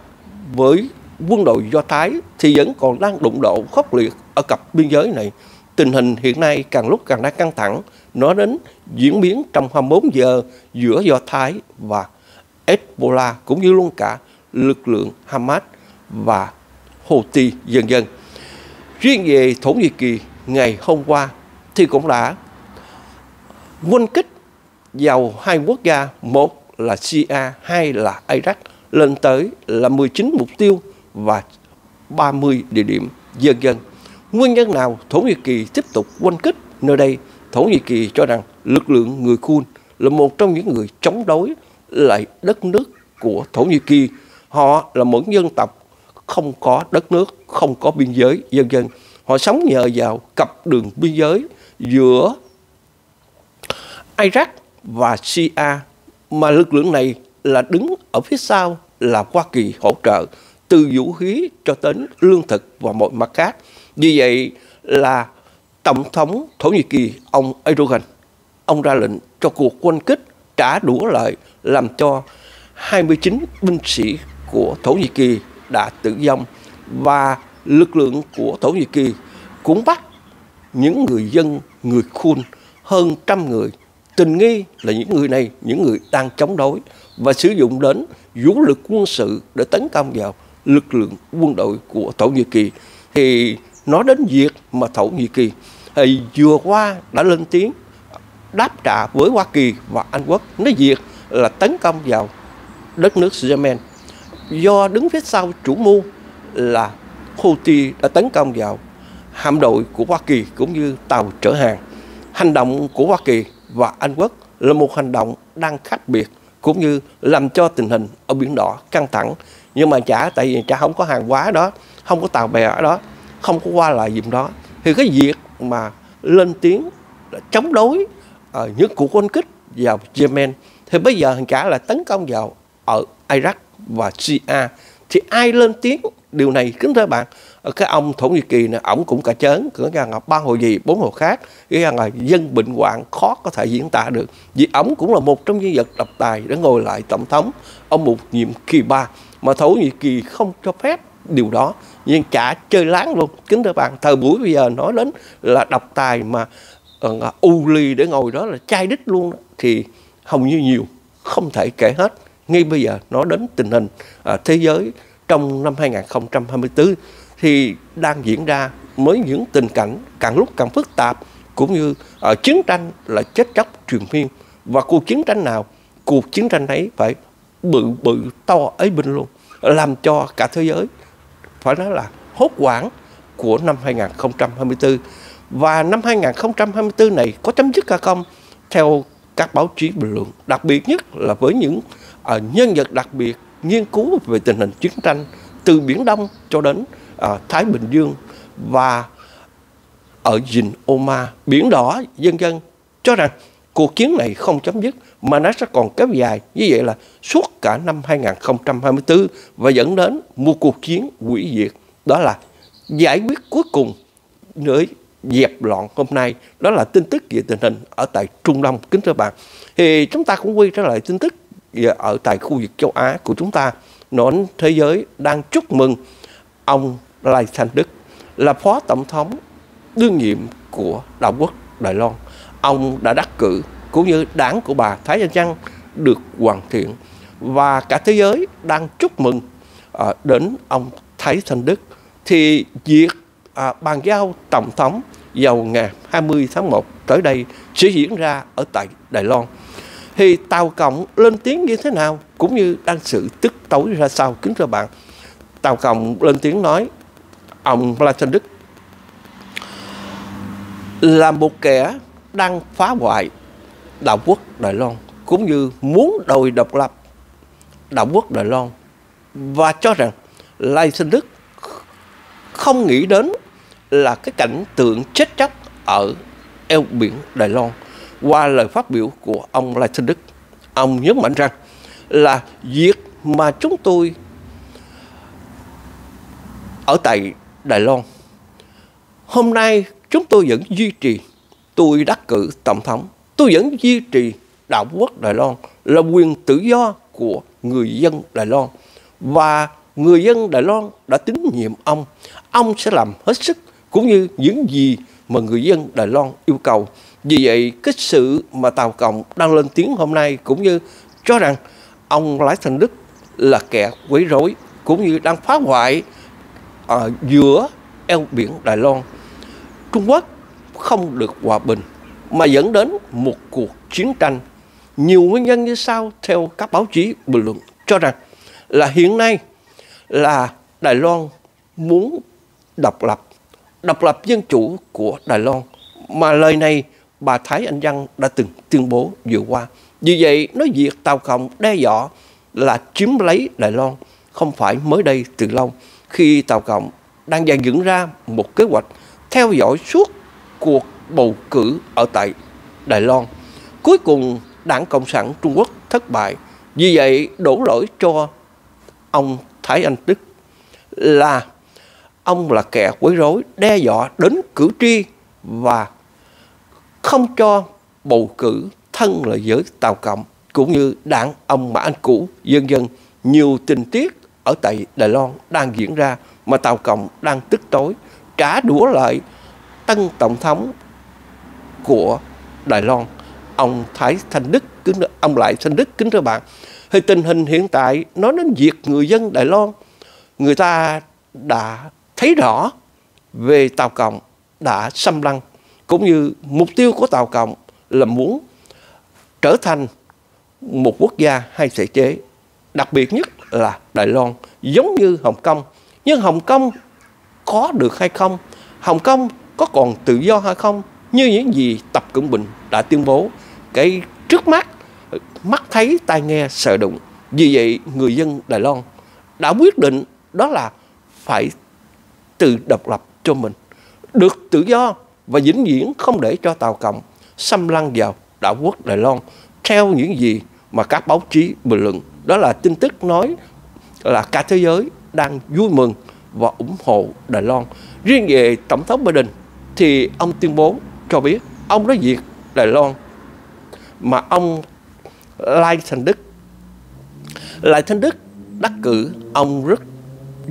với quân đội Do Thái thì vẫn còn đang đụng độ khốc liệt ở cặp biên giới này. Tình hình hiện nay càng lúc càng đang căng thẳng, nó đến diễn biến trong 24 giờ giữa Do Thái và Hezbollah cũng như luôn cả lực lượng Hamas và Houthi dân dân. Riêng về Thổ Nhĩ Kỳ ngày hôm qua thì cũng đã quân kích vào hai quốc gia, một là Cia, hai là Iraq lên tới là 19 mục tiêu và 30 địa điểm dân dân. Nguyên nhân nào Thổ Nhĩ Kỳ tiếp tục quanh kích nơi đây? Thổ Nhĩ Kỳ cho rằng lực lượng người Kurd là một trong những người chống đối lại đất nước của Thổ Nhĩ Kỳ. Họ là một dân tộc không có đất nước, không có biên giới dân dân. Họ sống nhờ vào cặp đường biên giới giữa Iraq và Syria mà lực lượng này là đứng ở phía sau là Hoa Kỳ hỗ trợ từ vũ khí cho đến lương thực và mọi mặt khác. Vì vậy là Tổng thống Thổ Nhĩ Kỳ ông Erdogan, ông ra lệnh cho cuộc quân kích trả đũa lại làm cho 29 binh sĩ của Thổ Nhĩ Kỳ đã tử vong và lực lượng của Thổ Nhĩ Kỳ cũng bắt những người dân, người khuôn hơn trăm người tình nghi là những người này, những người đang chống đối và sử dụng đến vũ lực quân sự để tấn công vào lực lượng quân đội của Thổ Nhĩ Kỳ thì nói đến việc mà Thổ Nhĩ Kỳ thì vừa qua đã lên tiếng đáp trả với Hoa Kỳ và Anh Quốc nói việc là tấn công vào đất nước Yemen do đứng phía sau chủ mưu là Houthi đã tấn công vào hạm đội của Hoa Kỳ cũng như tàu chở hàng. Hành động của Hoa Kỳ và Anh Quốc là một hành động đang khác biệt cũng như làm cho tình hình ở biển đỏ căng thẳng. Nhưng mà chả tại vì chả không có hàng hóa đó không có tàu bè ở đó không có qua lại gì đó thì cái việc mà lên tiếng chống đối uh, những cuộc quân kích vào Yemen thì bây giờ chả là tấn công vào ở Iraq và Syria. Thì ai lên tiếng? Điều này kính thưa bạn Ờ, cái ông thổ nhĩ kỳ này ổng cũng cả chớn. Cứ rằng là ba hồi gì bốn hồi khác. Cái rằng là dân bệnh hoạn khó có thể diễn tả được. Vì ổng cũng là một trong những vật độc tài để ngồi lại tổng thống. Ông một nhiệm kỳ ba mà thổ nhĩ kỳ không cho phép điều đó. Nhưng chả chơi láng luôn. Kính thưa bạn thời buổi bây giờ nói đến là độc tài mà uh, u ly để ngồi đó là chai đích luôn đó. thì hầu như nhiều không thể kể hết. Ngay bây giờ nói đến tình hình uh, thế giới trong năm 2024 thì đang diễn ra mới những tình cảnh càng lúc càng phức tạp cũng như ở chiến tranh là chết chóc truyền miên. Và cuộc chiến tranh nào cuộc chiến tranh ấy phải bự bự to ấy binh luôn làm cho cả thế giới phải nói là hốt hoảng của năm 2024 và năm 2024 này có chấm dứt hay không theo các báo chí bình luận đặc biệt nhất là với những uh, nhân vật đặc biệt nghiên cứu về tình hình chiến tranh từ Biển Đông cho đến à, Thái Bình Dương và ở Dình Oma, Biển Đỏ, dân dân cho rằng cuộc chiến này không chấm dứt mà nó sẽ còn kéo dài. Như vậy là suốt cả năm 2024 và dẫn đến một cuộc chiến hủy diệt. Đó là giải quyết cuối cùng nơi dẹp loạn hôm nay. Đó là tin tức về tình hình ở tại Trung Đông. Kính thưa bạn thì chúng ta cũng quay trở lại tin tức ở tại khu vực châu Á của chúng ta. Nón thế giới đang chúc mừng ông Lai Thanh Đức là phó tổng thống đương nhiệm của Đạo quốc Đài Loan. Ông đã đắc cử cũng như đảng của bà Thái Anh Văn được hoàn thiện. Và cả thế giới đang chúc mừng à, đến ông Thái Thanh Đức. Thì việc à, bàn giao tổng thống vào ngày 20 tháng 1 tới đây sẽ diễn ra ở tại Đài Loan. Thì Tàu Cộng lên tiếng như thế nào cũng như đang sự tức tối ra sao? Kính thưa bạn Tàu Cộng lên tiếng nói ông Platon Đức, là một kẻ đang phá hoại đạo quốc Đài Loan, cũng như muốn đòi độc lập đạo quốc Đài Loan, và cho rằng Lai Sinh Đức không nghĩ đến là cái cảnh tượng chết chóc ở eo biển Đài Loan qua lời phát biểu của ông Lai Sinh Đức. Ông nhấn mạnh rằng là việc mà chúng tôi ở tại Đài Loan hôm nay chúng tôi vẫn duy trì tôi đắc cử tổng thống tôi vẫn duy trì đạo quốc Đài Loan là quyền tự do của người dân Đài Loan và người dân Đài Loan đã tín nhiệm ông. Ông sẽ làm hết sức cũng như những gì mà người dân Đài Loan yêu cầu. Vì vậy, cái sự mà Tàu Cộng đang lên tiếng hôm nay cũng như cho rằng ông Lái Thành Đức là kẻ quấy rối cũng như đang phá hoại ở giữa eo biển Đài Loan. Trung Quốc không được hòa bình mà dẫn đến một cuộc chiến tranh. Nhiều nguyên nhân như sau theo các báo chí bình luận cho rằng là hiện nay là Đài Loan muốn độc lập, độc lập dân chủ của Đài Loan. Mà lời này bà Thái Anh Văn đã từng tuyên bố vừa qua. Vì vậy, nói việc Tàu Cộng đe dọa là chiếm lấy Đài Loan không phải mới đây từ lâu khi Tàu Cộng đang dàn dựng ra một kế hoạch theo dõi suốt cuộc bầu cử ở tại Đài Loan. Cuối cùng, đảng Cộng sản Trung Quốc thất bại. Vì vậy, đổ lỗi cho ông Thái Anh Đức là ông là kẻ quấy rối, đe dọa đến cử tri và không cho bầu cử thân là giới Tàu Cộng cũng như đảng ông Mã Anh Cũ dân dân, nhiều tình tiết ở tại Đài Loan đang diễn ra mà Tàu Cộng đang tức tối, trả đũa lại tân tổng thống của Đài Loan, ông Thái Thanh Đức. Kính ông lại Thanh Đức, kính thưa bạn, thì tình hình hiện tại nói đến việc người dân Đài Loan, người ta đã thấy rõ về Tàu Cộng đã xâm lăng, cũng như mục tiêu của Tàu Cộng là muốn trở thành một quốc gia hay thể chế đặc biệt nhất là Đài Loan, giống như Hồng Kông. Nhưng Hồng Kông có được hay không? Hồng Kông có còn tự do hay không? Như những gì Tập Cận Bình đã tuyên bố, cái trước mắt mắt thấy tai nghe sợ đụng. Vì vậy, người dân Đài Loan đã quyết định đó là phải tự độc lập cho mình, được tự do và vĩnh viễn không để cho Tàu Cộng xâm lăng vào đảo quốc Đài Loan, theo những gì mà các báo chí bình luận đó là tin tức nói là cả thế giới đang vui mừng và ủng hộ Đài Loan. Riêng về tổng thống Biden thì ông tuyên bố cho biết ông nói diệt Đài Loan mà ông Lai Thành Đức. Lai Thành Đức đắc cử ông rất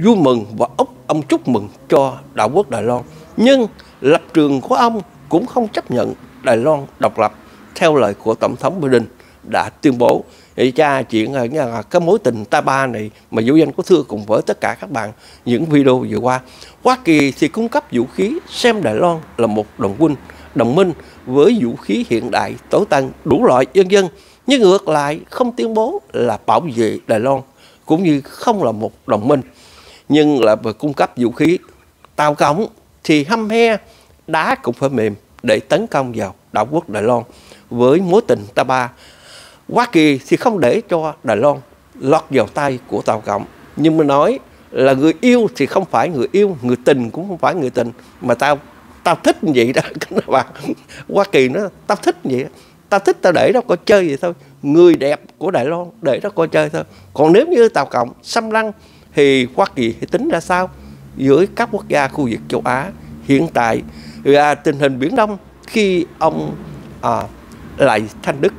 vui mừng và ốc ông chúc mừng cho đảo quốc Đài Loan. Nhưng lập trường của ông cũng không chấp nhận Đài Loan độc lập, theo lời của Tổng thống Biden đã tuyên bố thì cha, chuyện là cái mối tình ta ba này mà vũ danh có thưa cùng với tất cả các bạn, những video vừa qua. Hoa Kỳ thì cung cấp vũ khí xem Đài Loan là một đồng quân đồng minh với vũ khí hiện đại tối tân đủ loại dân dân nhưng ngược lại, không tuyên bố là bảo vệ Đài Loan, cũng như không là một đồng minh. Nhưng là về cung cấp vũ khí, tàu cộng thì hăm he, đá cũng phải mềm để tấn công vào đảo quốc Đài Loan với mối tình ta ba. Hoa Kỳ thì không để cho Đài Loan lọt vào tay của Tàu Cộng. Nhưng mà nói là người yêu thì không phải người yêu người tình cũng không phải người tình. Mà tao tao thích như vậy đó. Các bạn Hoa Kỳ nó tao thích như vậy đó. tao thích tao để đó coi chơi vậy thôi. Người đẹp của Đài Loan để đó coi chơi thôi. Còn nếu như Tàu Cộng xâm lăng thì Hoa Kỳ thì tính ra sao? Với các quốc gia khu vực châu Á hiện tại à, tình hình Biển Đông khi ông à, lại Thanh Đức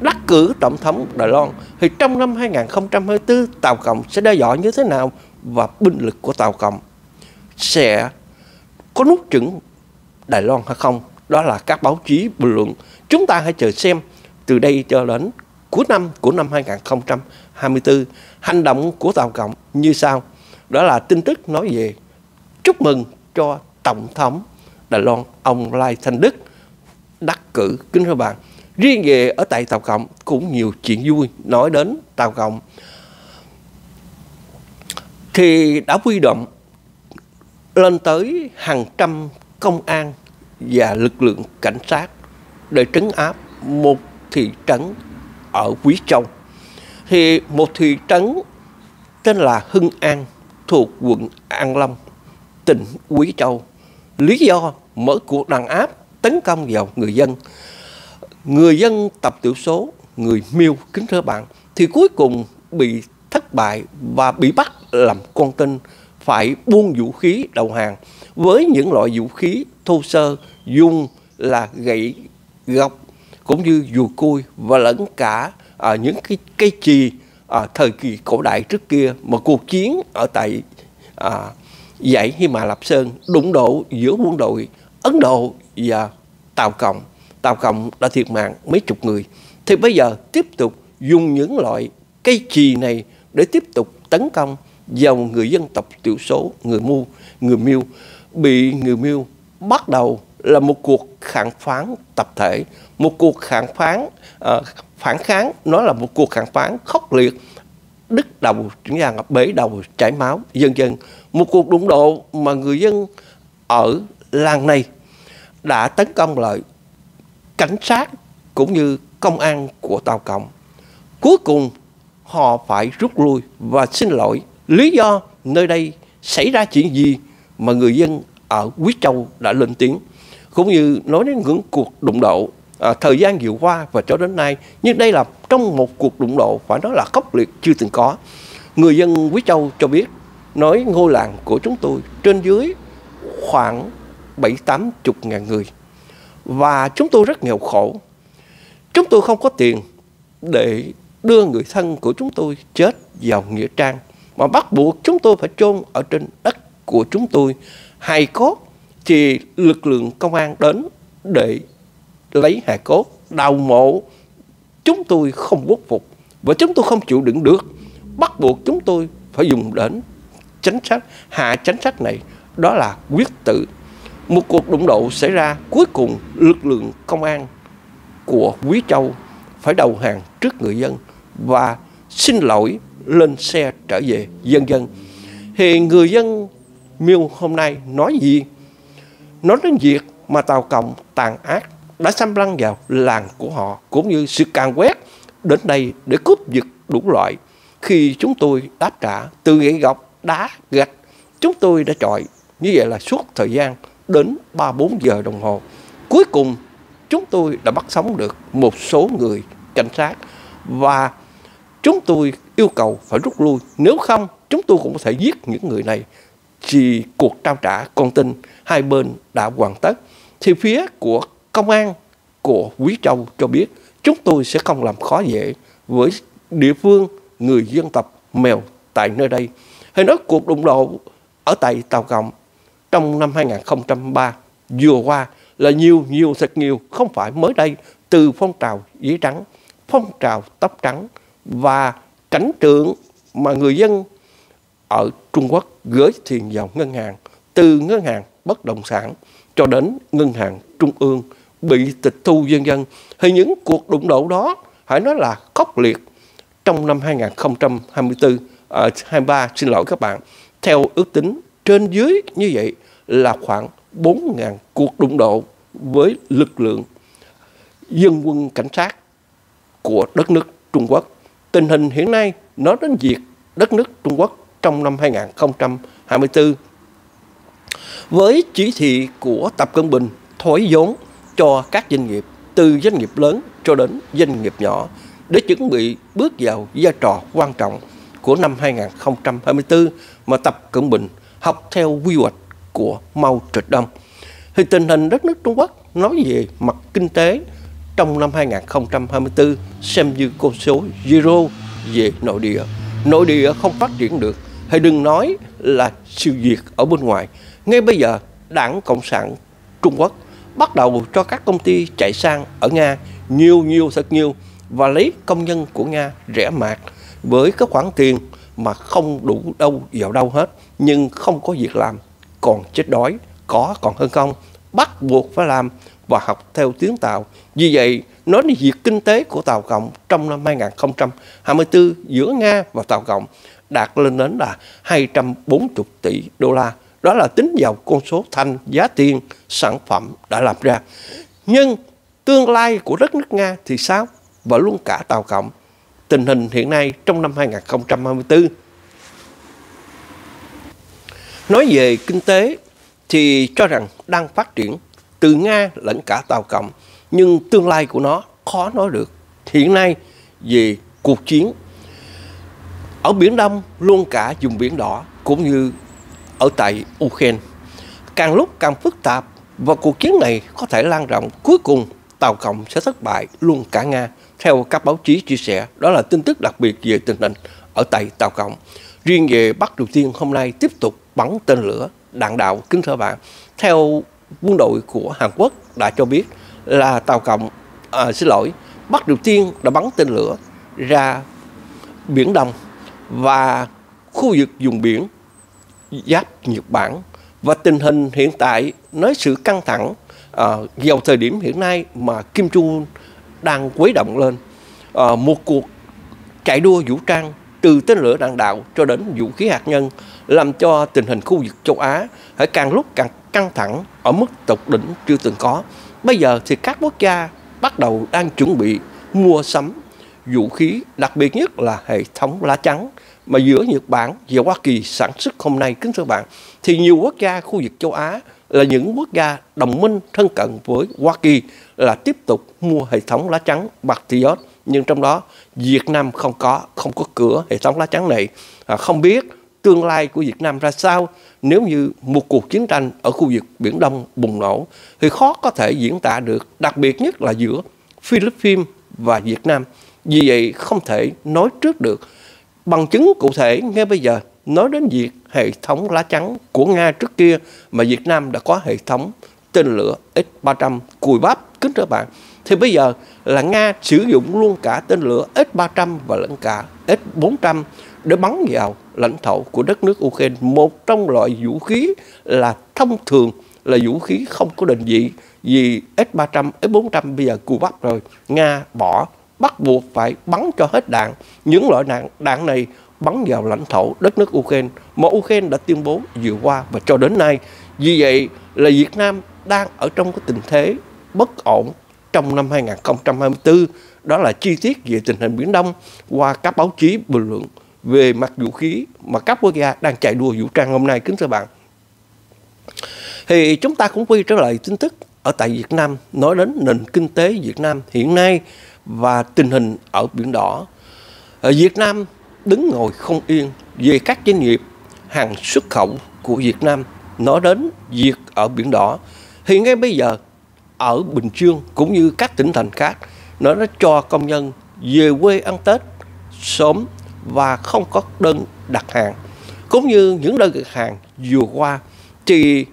đắc cử tổng thống Đài Loan, thì trong năm 2024 Tàu Cộng sẽ đe dọa như thế nào và binh lực của Tàu Cộng sẽ có nút chuẩn Đài Loan hay không? Đó là các báo chí bình luận. Chúng ta hãy chờ xem từ đây cho đến cuối năm của năm 2024 hành động của Tàu Cộng như sau. Đó là tin tức nói về chúc mừng cho Tổng thống Đài Loan, ông Lai Thanh Đức, đắc cử kính thưa bạn riêng về ở tại Tàu Cộng cũng nhiều chuyện vui nói đến Tàu Cộng thì đã huy động lên tới hàng trăm công an và lực lượng cảnh sát để trấn áp một thị trấn ở Quý Châu. Thì một thị trấn tên là Hưng An thuộc quận An Long, tỉnh Quý Châu. Lý do mở cuộc đàn áp tấn công vào người dân. Người dân tập tiểu số, người miêu kính thưa bạn, thì cuối cùng bị thất bại và bị bắt làm con tin phải buông vũ khí đầu hàng với những loại vũ khí thô sơ dùng là gậy gọc cũng như dù cui và lẫn cả à, những cái cây chì à, thời kỳ cổ đại trước kia mà cuộc chiến ở tại à, dãy Hy Mã Lạp Sơn đụng độ giữa quân đội Ấn Độ và Tàu Cộng. Tàu Cộng đã thiệt mạng mấy chục người. Thì bây giờ tiếp tục dùng những loại cây chì này để tiếp tục tấn công vào người dân tộc thiểu số, người Mu, người Miêu bị người Miêu bắt đầu là một cuộc kháng phán tập thể, một cuộc kháng phán uh, phản kháng, nó là một cuộc kháng phán khốc liệt, đứt đầu chuyển ra bể đầu chảy máu, dân dân. Một cuộc đụng độ mà người dân ở làng này đã tấn công lại cảnh sát cũng như công an của Tàu Cộng. Cuối cùng họ phải rút lui và xin lỗi. Lý do nơi đây xảy ra chuyện gì mà người dân ở Quý Châu đã lên tiếng cũng như nói đến những cuộc đụng độ à, thời gian vừa qua và cho đến nay nhưng đây là trong một cuộc đụng độ phải nói là khốc liệt chưa từng có người dân Quý Châu cho biết nói ngôi làng của chúng tôi trên dưới khoảng bảy tám chục ngàn người và chúng tôi rất nghèo khổ. Chúng tôi không có tiền để đưa người thân của chúng tôi chết vào nghĩa trang. Mà bắt buộc chúng tôi phải chôn ở trên đất của chúng tôi. Hài cốt thì lực lượng công an đến để lấy hài cốt, đào mộ. Chúng tôi không quốc phục và chúng tôi không chịu đựng được. Bắt buộc chúng tôi phải dùng đến chính sách. Hạ chính sách này, đó là quyết tử một cuộc đụng độ xảy ra cuối cùng lực lượng công an của Quý Châu phải đầu hàng trước người dân và xin lỗi lên xe trở về dân dân. Thì người dân miêu hôm nay nói gì? Nói đến việc mà Tàu Cộng tàn ác đã xâm lăng vào làng của họ cũng như sự càng quét đến đây để cướp giật đủ loại. Khi chúng tôi đáp trả từ gậy gọc, đá, gạch, chúng tôi đã chọi. Như vậy là suốt thời gian đến 3-4 giờ đồng hồ. Cuối cùng chúng tôi đã bắt sống được một số người cảnh sát và chúng tôi yêu cầu phải rút lui. Nếu không, chúng tôi cũng có thể giết những người này. Chỉ cuộc trao trả con tin hai bên đã hoàn tất. Thì phía của công an của Quý Châu cho biết chúng tôi sẽ không làm khó dễ với địa phương người dân tộc mèo tại nơi đây. Hay nói cuộc đụng độ ở tại Tàu Cộng trong năm 2003 vừa qua là nhiều, nhiều, thật nhiều, không phải mới đây, từ phong trào giấy trắng, phong trào tóc trắng và cảnh tượng mà người dân ở Trung Quốc gửi tiền vào ngân hàng, từ ngân hàng bất động sản cho đến ngân hàng trung ương bị tịch thu dân dân. Thì những cuộc đụng độ đó phải nói là khốc liệt. Trong năm 2024 à, 23 xin lỗi các bạn theo ước tính trên dưới như vậy là khoảng 4.000 cuộc đụng độ với lực lượng dân quân cảnh sát của đất nước Trung Quốc. Tình hình hiện nay nói đến việc đất nước Trung Quốc trong năm 2024 với chỉ thị của Tập Cận Bình thổi vốn cho các doanh nghiệp, từ doanh nghiệp lớn cho đến doanh nghiệp nhỏ, để chuẩn bị bước vào vai trò quan trọng của năm 2024 mà Tập Cận Bình học theo quy hoạch của Mao Trạch Đông. Thì tình hình đất nước Trung Quốc nói về mặt kinh tế trong năm 2024 xem như con số zero về nội địa. Nội địa không phát triển được, hay đừng nói là siêu diệt ở bên ngoài. Ngay bây giờ, Đảng Cộng sản Trung Quốc bắt đầu cho các công ty chạy sang ở Nga nhiều nhiều thật nhiều và lấy công nhân của Nga rẻ mạt với cái khoản tiền mà không đủ đâu vào đâu hết nhưng không có việc làm, còn chết đói, có còn hơn không bắt buộc phải làm và học theo tiếng Tàu vì vậy, nói đến việc kinh tế của Tàu Cộng trong năm 2024 giữa Nga và Tàu Cộng đạt lên đến là 240 tỷ đô la đó là tính vào con số thanh giá tiền sản phẩm đã làm ra. Nhưng tương lai của đất nước Nga thì sao? Và luôn cả Tàu Cộng. Tình hình hiện nay trong năm 2024. Nói về kinh tế thì cho rằng đang phát triển từ Nga lẫn cả Tàu Cộng. Nhưng tương lai của nó khó nói được. Hiện nay về cuộc chiến ở Biển Đông luôn cả vùng Biển Đỏ cũng như ở tại Ukraine càng lúc càng phức tạp và cuộc chiến này có thể lan rộng cuối cùng Tàu Cộng sẽ thất bại luôn cả Nga theo các báo chí chia sẻ, đó là tin tức đặc biệt về tình hình ở tại Tàu Cộng. Riêng về Bắc Triều Tiên hôm nay tiếp tục bắn tên lửa đạn đạo kính thưa bạn. Theo quân đội của Hàn Quốc đã cho biết là Tàu Cộng, à, xin lỗi, Bắc Triều Tiên đã bắn tên lửa ra Biển Đông và khu vực vùng biển giáp Nhật Bản và tình hình hiện tại nói sự căng thẳng à, vào thời điểm hiện nay mà Kim Jong đang quấy động lên à, một cuộc chạy đua vũ trang từ tên lửa đạn đạo cho đến vũ khí hạt nhân làm cho tình hình khu vực châu Á phải càng lúc càng căng thẳng ở mức tột đỉnh chưa từng có. Bây giờ thì các quốc gia bắt đầu đang chuẩn bị mua sắm vũ khí, đặc biệt nhất là hệ thống lá chắn mà giữa Nhật Bản và Hoa Kỳ sản xuất hôm nay kính thưa bạn thì nhiều quốc gia khu vực châu Á là những quốc gia đồng minh thân cận với Hoa Kỳ là tiếp tục mua hệ thống lá chắn Patriot nhưng trong đó Việt Nam không có không có cửa hệ thống lá chắn này. À, không biết tương lai của Việt Nam ra sao. Nếu như một cuộc chiến tranh ở khu vực Biển Đông bùng nổ thì khó có thể diễn tả được đặc biệt nhất là giữa Philippines và Việt Nam. Vì vậy không thể nói trước được. Bằng chứng cụ thể ngay bây giờ nói đến việc hệ thống lá chắn của Nga trước kia mà Việt Nam đã có hệ thống tên lửa S-300 cùi bắp kính thưa bạn thì bây giờ là Nga sử dụng luôn cả tên lửa S-300 và lẫn cả S-400 để bắn vào lãnh thổ của đất nước Ukraine. Một trong loại vũ khí là thông thường là vũ khí không có định vị vì S-300, S-400 bây giờ cù bắp rồi. Nga bỏ bắt buộc phải bắn cho hết đạn. Những loại đạn, đạn này bắn vào lãnh thổ đất nước Ukraine mà Ukraine đã tuyên bố vừa qua và cho đến nay. Vì vậy là Việt Nam đang ở trong cái tình thế bất ổn trong năm 2024 đó là chi tiết về tình hình Biển Đông qua các báo chí bình luận về mặt vũ khí mà các quốc gia đang chạy đua vũ trang hôm nay, kính thưa bạn. Thì chúng ta cũng quay trở lại tin tức ở tại Việt Nam, nói đến nền kinh tế Việt Nam hiện nay và tình hình ở Biển Đỏ. Ở Việt Nam đứng ngồi không yên về các doanh nghiệp, hàng xuất khẩu của Việt Nam, nói đến việc ở Biển Đỏ thì ngay bây giờ ở Bình Dương cũng như các tỉnh thành khác. Nó đã cho công nhân về quê ăn Tết sớm và không có đơn đặt hàng. Cũng như những đơn đặt hàng vừa qua, thì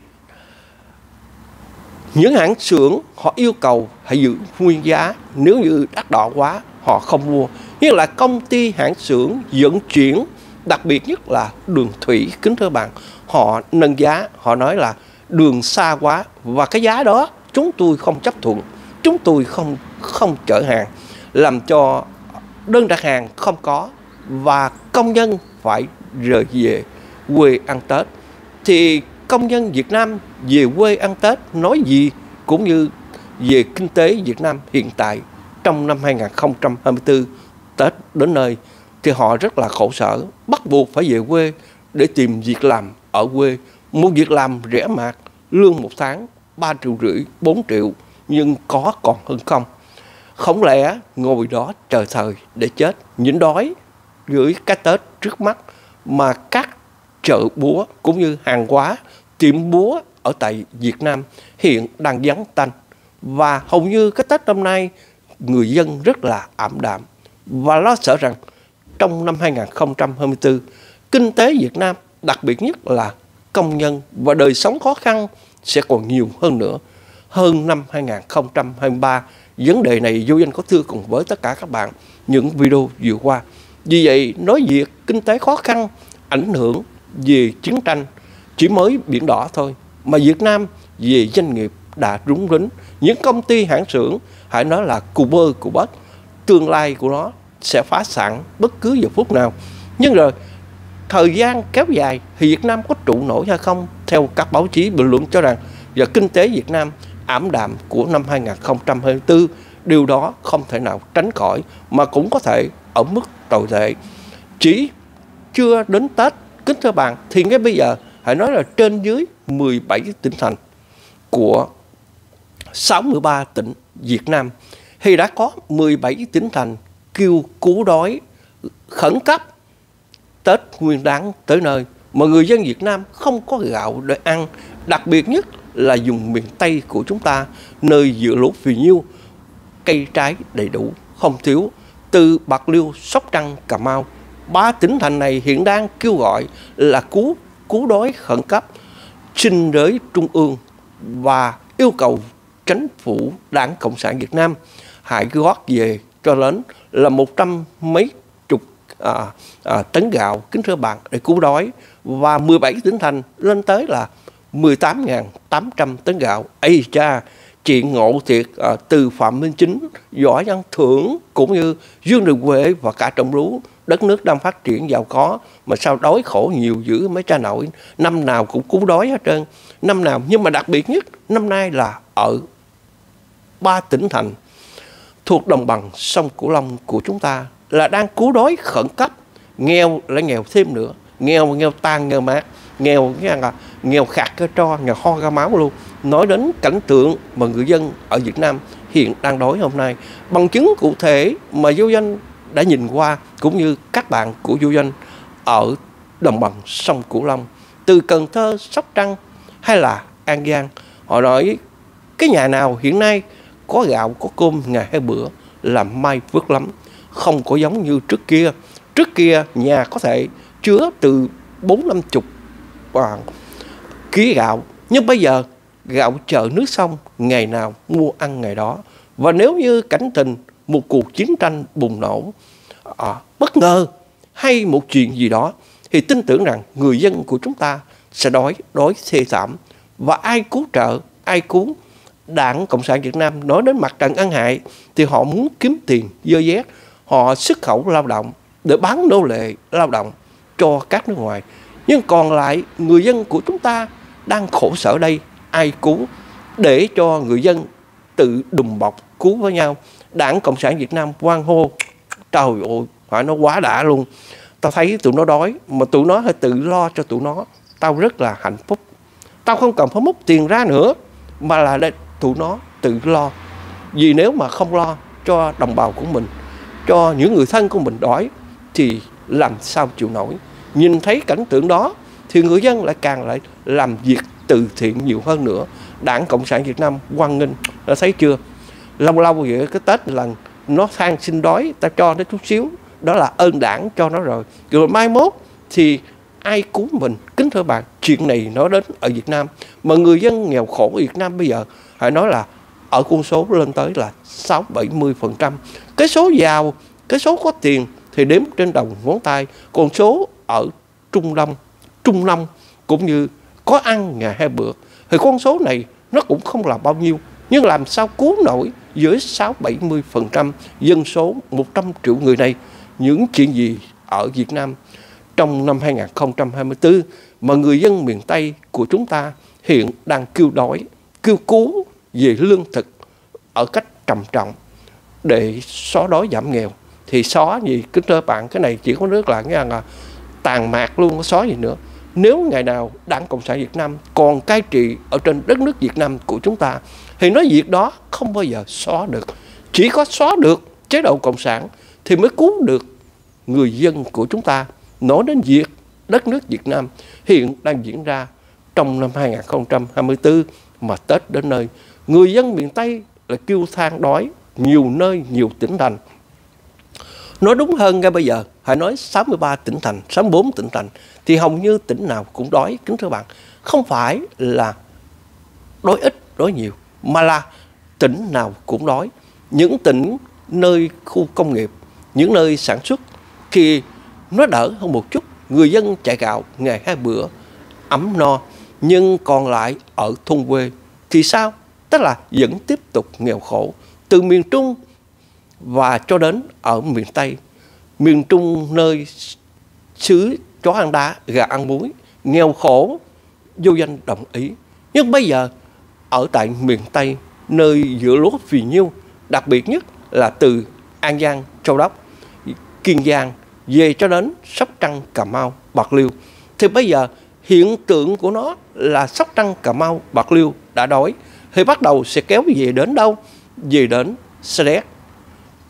những hãng xưởng họ yêu cầu hãy giữ nguyên giá. Nếu như đắt đỏ quá, họ không mua. Như là công ty hãng xưởng vận chuyển, đặc biệt nhất là đường thủy, kính thưa bạn, họ nâng giá, họ nói là đường xa quá. Và cái giá đó chúng tôi không chấp thuận chúng tôi không không chở hàng làm cho đơn đặt hàng không có và công nhân phải rời về quê ăn Tết thì công nhân Việt Nam về quê ăn Tết nói gì cũng như về kinh tế Việt Nam hiện tại trong năm 2024 Tết đến nơi thì họ rất là khổ sở, bắt buộc phải về quê để tìm việc làm ở quê. Một việc làm rẻ mạt, lương một tháng 3 triệu rưỡi, 4 triệu nhưng có còn hơn không. Không lẽ ngồi đó chờ thời để chết, nhịn đói gửi cái Tết trước mắt mà các chợ búa cũng như hàng hóa tiệm búa ở tại Việt Nam hiện đang vắng tanh và hầu như cái Tết năm nay người dân rất là ảm đạm và lo sợ rằng trong năm 2024 kinh tế Việt Nam đặc biệt nhất là công nhân và đời sống khó khăn sẽ còn nhiều hơn nữa. Hơn năm 2023 vấn đề này vô danh có thưa cùng với tất cả các bạn, những video vừa qua. Vì vậy, nói việc kinh tế khó khăn, ảnh hưởng về chiến tranh, chỉ mới biển đỏ thôi, mà Việt Nam về doanh nghiệp đã rúng rính những công ty hãng xưởng, hãy nói là cù bơ cù bất tương lai của nó sẽ phá sản bất cứ giờ phút nào. Nhưng rồi, thời gian kéo dài thì Việt Nam có trụ nổi hay không? Theo các báo chí, bình luận cho rằng giờ kinh tế Việt Nam ảm đạm của năm 2024 điều đó không thể nào tránh khỏi mà cũng có thể ở mức tồi tệ. Chỉ chưa đến Tết, kính thưa bạn, thì ngay bây giờ, hãy nói là trên dưới 17 tỉnh thành của 63 tỉnh Việt Nam thì đã có 17 tỉnh thành kêu cứu đói khẩn cấp Tết nguyên đáng tới nơi mà người dân Việt Nam không có gạo để ăn đặc biệt nhất là dùng miền Tây của chúng ta nơi dựa lúa phì nhiêu cây trái đầy đủ không thiếu từ Bạc Liêu, Sóc Trăng, Cà Mau. Ba tỉnh thành này hiện đang kêu gọi là cứu cứu đói khẩn cấp xin giới trung ương và yêu cầu chính phủ đảng Cộng sản Việt Nam hãy gót về cho lớn là một trăm mấy chục à, à, tấn gạo kính thưa bạn để cứu đói và 17 tỉnh thành lên tới là 18.800 tấn gạo. Ây cha, chuyện ngộ thiệt à, từ Phạm Minh Chính, Võ Văn Thưởng cũng như Dương Đình Huệ và cả Trọng Rú đất nước đang phát triển giàu có mà sao đói khổ nhiều dữ mấy cha nội. Năm nào cũng cứu đói hết trơn. Năm nào nhưng mà đặc biệt nhất năm nay là ở ba tỉnh thành thuộc đồng bằng sông Cửu Long của chúng ta là đang cứu đói khẩn cấp nghèo lại nghèo thêm nữa nghèo nghèo tan nghèo mát. Nghèo cái là nghèo khạc cơ tro nghèo ho ra máu luôn. Nói đến cảnh tượng mà người dân ở Việt Nam hiện đang đói hôm nay bằng chứng cụ thể mà vô danh đã nhìn qua cũng như các bạn của vô danh ở đồng bằng sông Cửu Long từ Cần Thơ, Sóc Trăng hay là An Giang. Họ nói cái nhà nào hiện nay có gạo có cơm ngày hai bữa là may phước lắm. Không có giống như trước kia. Trước kia nhà có thể chứa từ bốn năm chục ký gạo. Nhưng bây giờ gạo chợ nước sông ngày nào mua ăn ngày đó. Và nếu như cảnh tình một cuộc chiến tranh bùng nổ à, bất ngờ hay một chuyện gì đó thì tin tưởng rằng người dân của chúng ta sẽ đói đói thê thảm. Và ai cứu trợ ai cứu đảng cộng sản việt nam nói đến mặt trận ăn hại thì họ muốn kiếm tiền dơ dét. Họ xuất khẩu lao động để bán nô lệ lao động cho các nước ngoài. Nhưng còn lại, người dân của chúng ta đang khổ sở đây, ai cứu để cho người dân tự đùm bọc, cứu với nhau. Đảng cộng sản việt nam quan hô, trời ơi phải nó quá đã luôn. Tao thấy tụi nó đói, mà tụi nó phải tự lo cho tụi nó. Tao rất là hạnh phúc. Tao không cần phải múc tiền ra nữa, mà là để tụi nó tự lo. Vì nếu mà không lo cho đồng bào của mình, cho những người thân của mình đói, thì làm sao chịu nổi. Nhìn thấy cảnh tượng đó thì người dân lại càng lại làm việc từ thiện nhiều hơn nữa. Đảng cộng sản việt nam quan nghênh, đã thấy chưa? Lâu lâu vậy cái tết lần nó than xin đói, ta cho nó chút xíu, đó là ơn đảng cho nó rồi. Rồi mai mốt thì ai cứu mình? Kính thưa bạn chuyện này nói đến ở Việt Nam. Mà người dân nghèo khổ ở Việt Nam bây giờ phải nói là ở con số lên tới là 6 70 phần trăm. Cái số giàu, cái số có tiền thì đếm trên đầu ngón tay. Còn số ở trung đông trung nông cũng như có ăn ngày hai bữa. Thì con số này nó cũng không là bao nhiêu nhưng làm sao cứu nổi với 6-70% dân số 100 triệu người này? Những chuyện gì ở Việt Nam? Trong năm 2024 mà người dân miền Tây của chúng ta hiện đang kêu đói, kêu cứu về lương thực ở cách trầm trọng để xóa đói giảm nghèo thì xóa gì, kính thưa bạn, cái này chỉ có nước là cái là tàn mạc luôn, có xóa gì nữa. Nếu ngày nào đảng cộng sản việt nam còn cai trị ở trên đất nước việt nam của chúng ta, thì nói việc đó không bao giờ xóa được. Chỉ có xóa được chế độ cộng sản thì mới cứu được người dân của chúng ta. Nói đến việc đất nước Việt Nam hiện đang diễn ra trong năm 2024 mà Tết đến nơi, người dân miền Tây là kêu than đói nhiều nơi, nhiều tỉnh thành nói đúng hơn ngay bây giờ, hãy nói 63 tỉnh thành 64 tỉnh thành, thì hầu như tỉnh nào cũng đói, kính thưa bạn. Không phải là đói ít, đói nhiều, mà là tỉnh nào cũng đói. Những tỉnh nơi khu công nghiệp, những nơi sản xuất thì nó đỡ hơn một chút. Người dân chạy gạo ngày hai bữa, ấm no, nhưng còn lại ở thôn quê thì sao? Tức là vẫn tiếp tục nghèo khổ. Từ miền trung và cho đến ở miền tây miền trung nơi xứ chó ăn đá gà ăn muối nghèo khổ vô danh đồng ý. Nhưng bây giờ ở tại miền Tây nơi giữa lúa phì nhiêu đặc biệt nhất là từ An Giang, Châu Đốc, Kiên Giang về cho đến Sóc Trăng, Cà Mau, Bạc Liêu. Thì bây giờ hiện tượng của nó là Sóc Trăng, Cà Mau, Bạc Liêu đã đói. Thì bắt đầu sẽ kéo về đến đâu? Về đến Sa Đéc,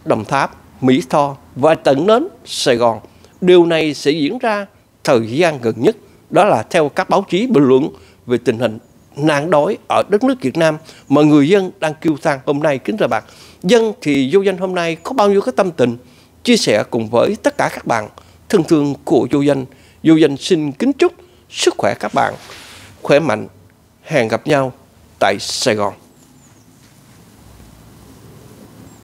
Đồng Tháp, Mỹ Tho và tận đến Sài Gòn. Điều này sẽ diễn ra thời gian gần nhất đó là theo các báo chí bình luận về tình hình nạn đói ở đất nước Việt Nam mà người dân đang kêu than hôm nay kính thưa bạn. Dân thì vô danh hôm nay có bao nhiêu cái tâm tình chia sẻ cùng với tất cả các bạn thân thương của vô danh. Vô danh xin kính chúc sức khỏe các bạn khỏe mạnh. Hẹn gặp nhau tại Sài Gòn.